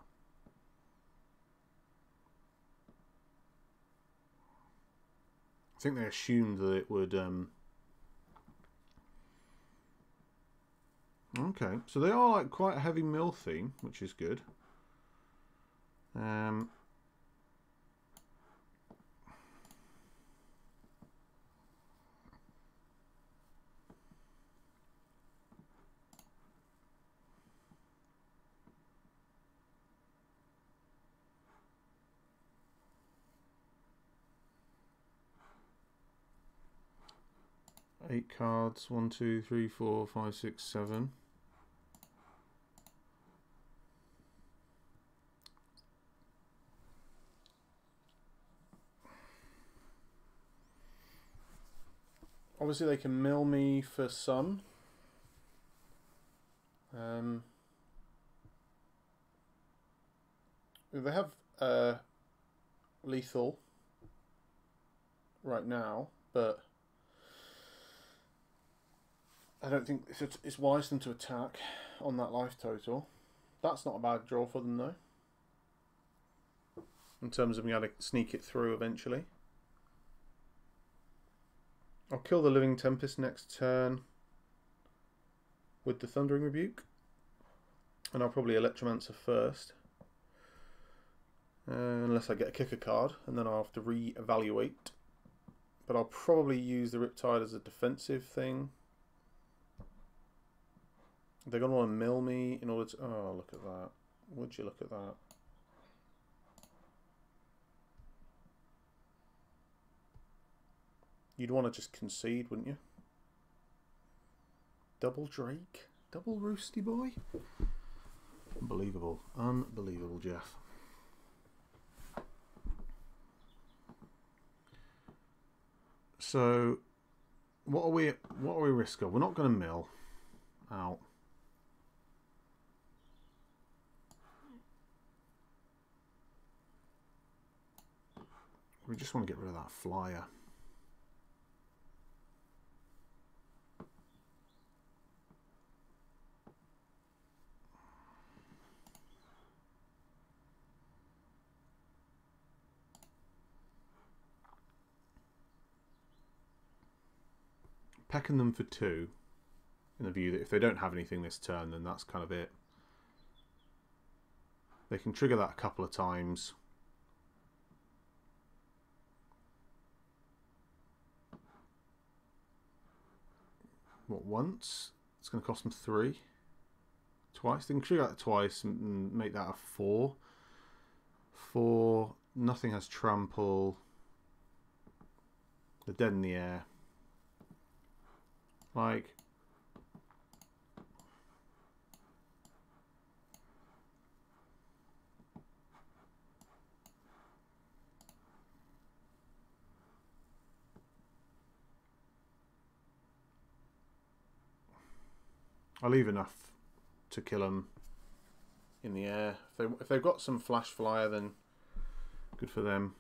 Speaker 1: I think they assumed that it would um, Okay, so they are like quite a heavy mill theme, which is good. Um, eight cards. One, two, three, four, five, six, seven. Obviously, they can mill me for some. Um, they have uh, lethal right now, but I don't think it's, it's wise them to attack on that life total. That's not a bad draw for them though. In terms of being able to sneak it through eventually. I'll kill the Living Tempest next turn with the Thundering Rebuke. And I'll probably Electromancer first. Uh, unless I get a kicker card, and then I'll have to re-evaluate. But I'll probably use the Riptide as a defensive thing. They're going to want to mill me in order to... Oh, look at that. Would you look at that? You'd want to just concede, wouldn't you? Double Drake? Double Roosty Boy? Unbelievable. Unbelievable, Jeff. So, what are we? What are we risk of? We're not going to mill out. We just want to get rid of that flyer. Pecking them for two, in the view that if they don't have anything this turn, then that's kind of it. They can trigger that a couple of times. what once? It's going to cost them three. Twice? They can trigger that twice and make that a four. Four nothing has trample. They're dead in the air like I'll leave enough to kill them in the air. If, they, if they've got some flash flyer, then good for them.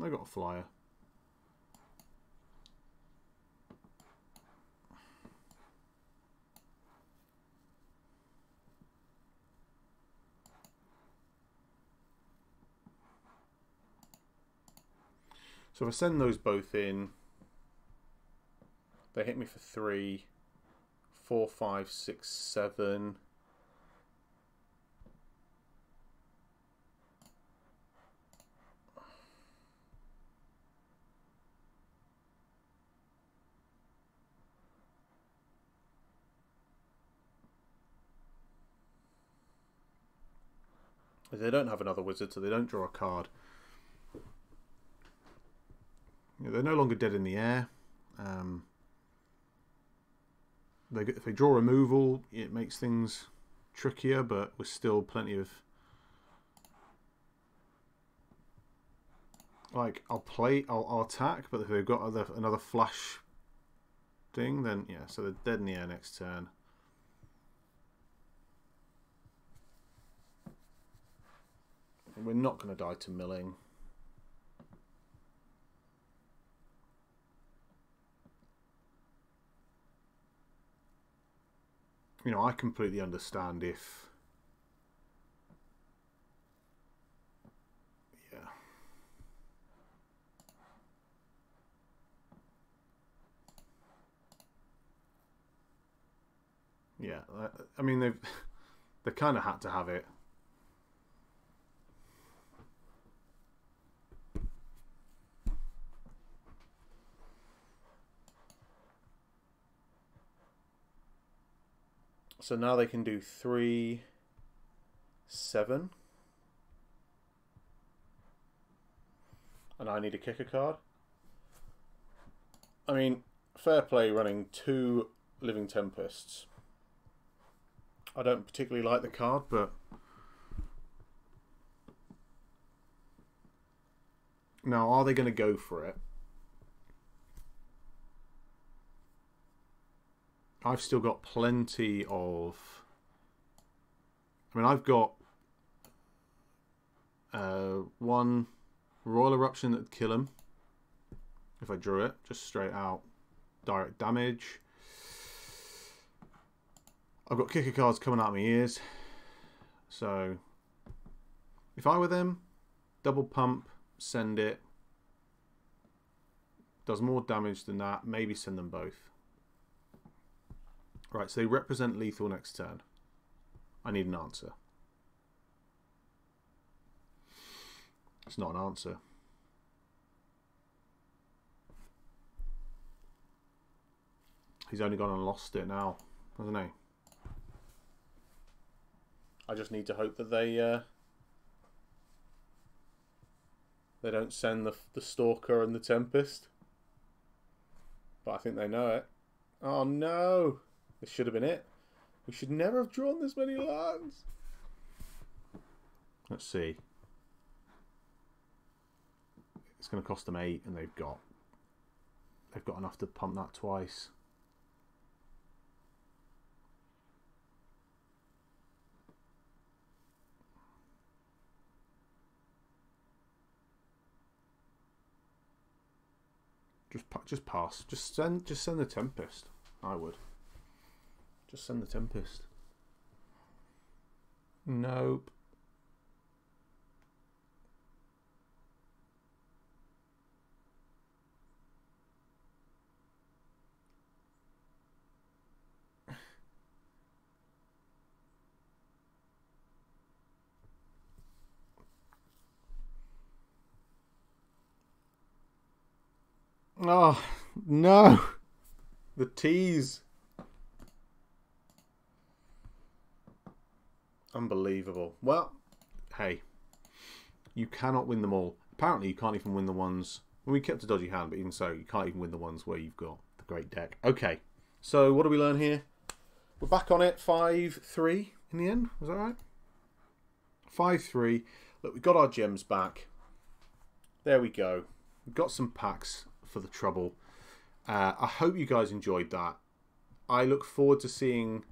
Speaker 1: They got a flyer. So if I send those both in, they hit me for three four, five, six, seven. They don't have another wizard, so they don't draw a card. They're no longer dead in the air. Um, they, if they draw removal, it makes things trickier, but with still plenty of like I'll play, I'll, I'll attack, but if they've got other, another flash thing, then yeah, so they're dead in the air next turn. we're not going to die to milling. You know, I completely understand if yeah. Yeah, I mean they've they kind of had to have it. So now they can do three, seven. And I need a kicker card. I mean, fair play running two Living Tempests. I don't particularly like the card, but now are they going to go for it? I've still got plenty of. I mean, I've got uh, one Roil Eruption that'd kill him if I drew it, just straight out direct damage. I've got kicker cards coming out of my ears. So if I were them, double pump, send it. Does more damage than that. Maybe send them both. Right, so they represent lethal next turn. I need an answer. It's not an answer. He's only gone and lost it now, hasn't he? I just need to hope that they uh, they don't send the the stalker and the tempest. But I think they know it. Oh no! This should have been it. We should never have drawn this many lands. Let's see. It's going to cost them eight, and they've got they've got enough to pump that twice. Just just pass. Just send just send the Tempest. I would. Just send the Tempest. Nope. Oh, no. The tease. Unbelievable. Well, hey, you cannot win them all. Apparently, you can't even win the ones. Well, we kept a dodgy hand, but even so, you can't even win the ones where you've got the great deck. Okay, so what do we learn here? We're back on it. 5 3 in the end. Was that right? 5 3. Look, we got our gems back. There we go. We've got some packs for the trouble. Uh, I hope you guys enjoyed that. I look forward to seeing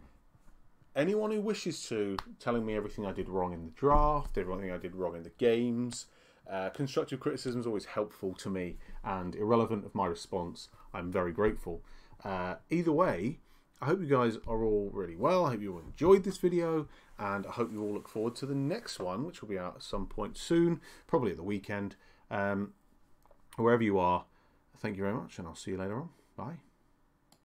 Speaker 1: anyone who wishes to telling me everything I did wrong in the draft, everything I did wrong in the games. Uh, constructive criticism is always helpful to me and irrelevant of my response. I'm very grateful. Uh, either way, I hope you guys are all really well. I hope you all enjoyed this video and I hope you all look forward to the next one, which will be out at some point soon, probably at the weekend. Um, wherever you are, thank you very much and I'll see you later on. Bye.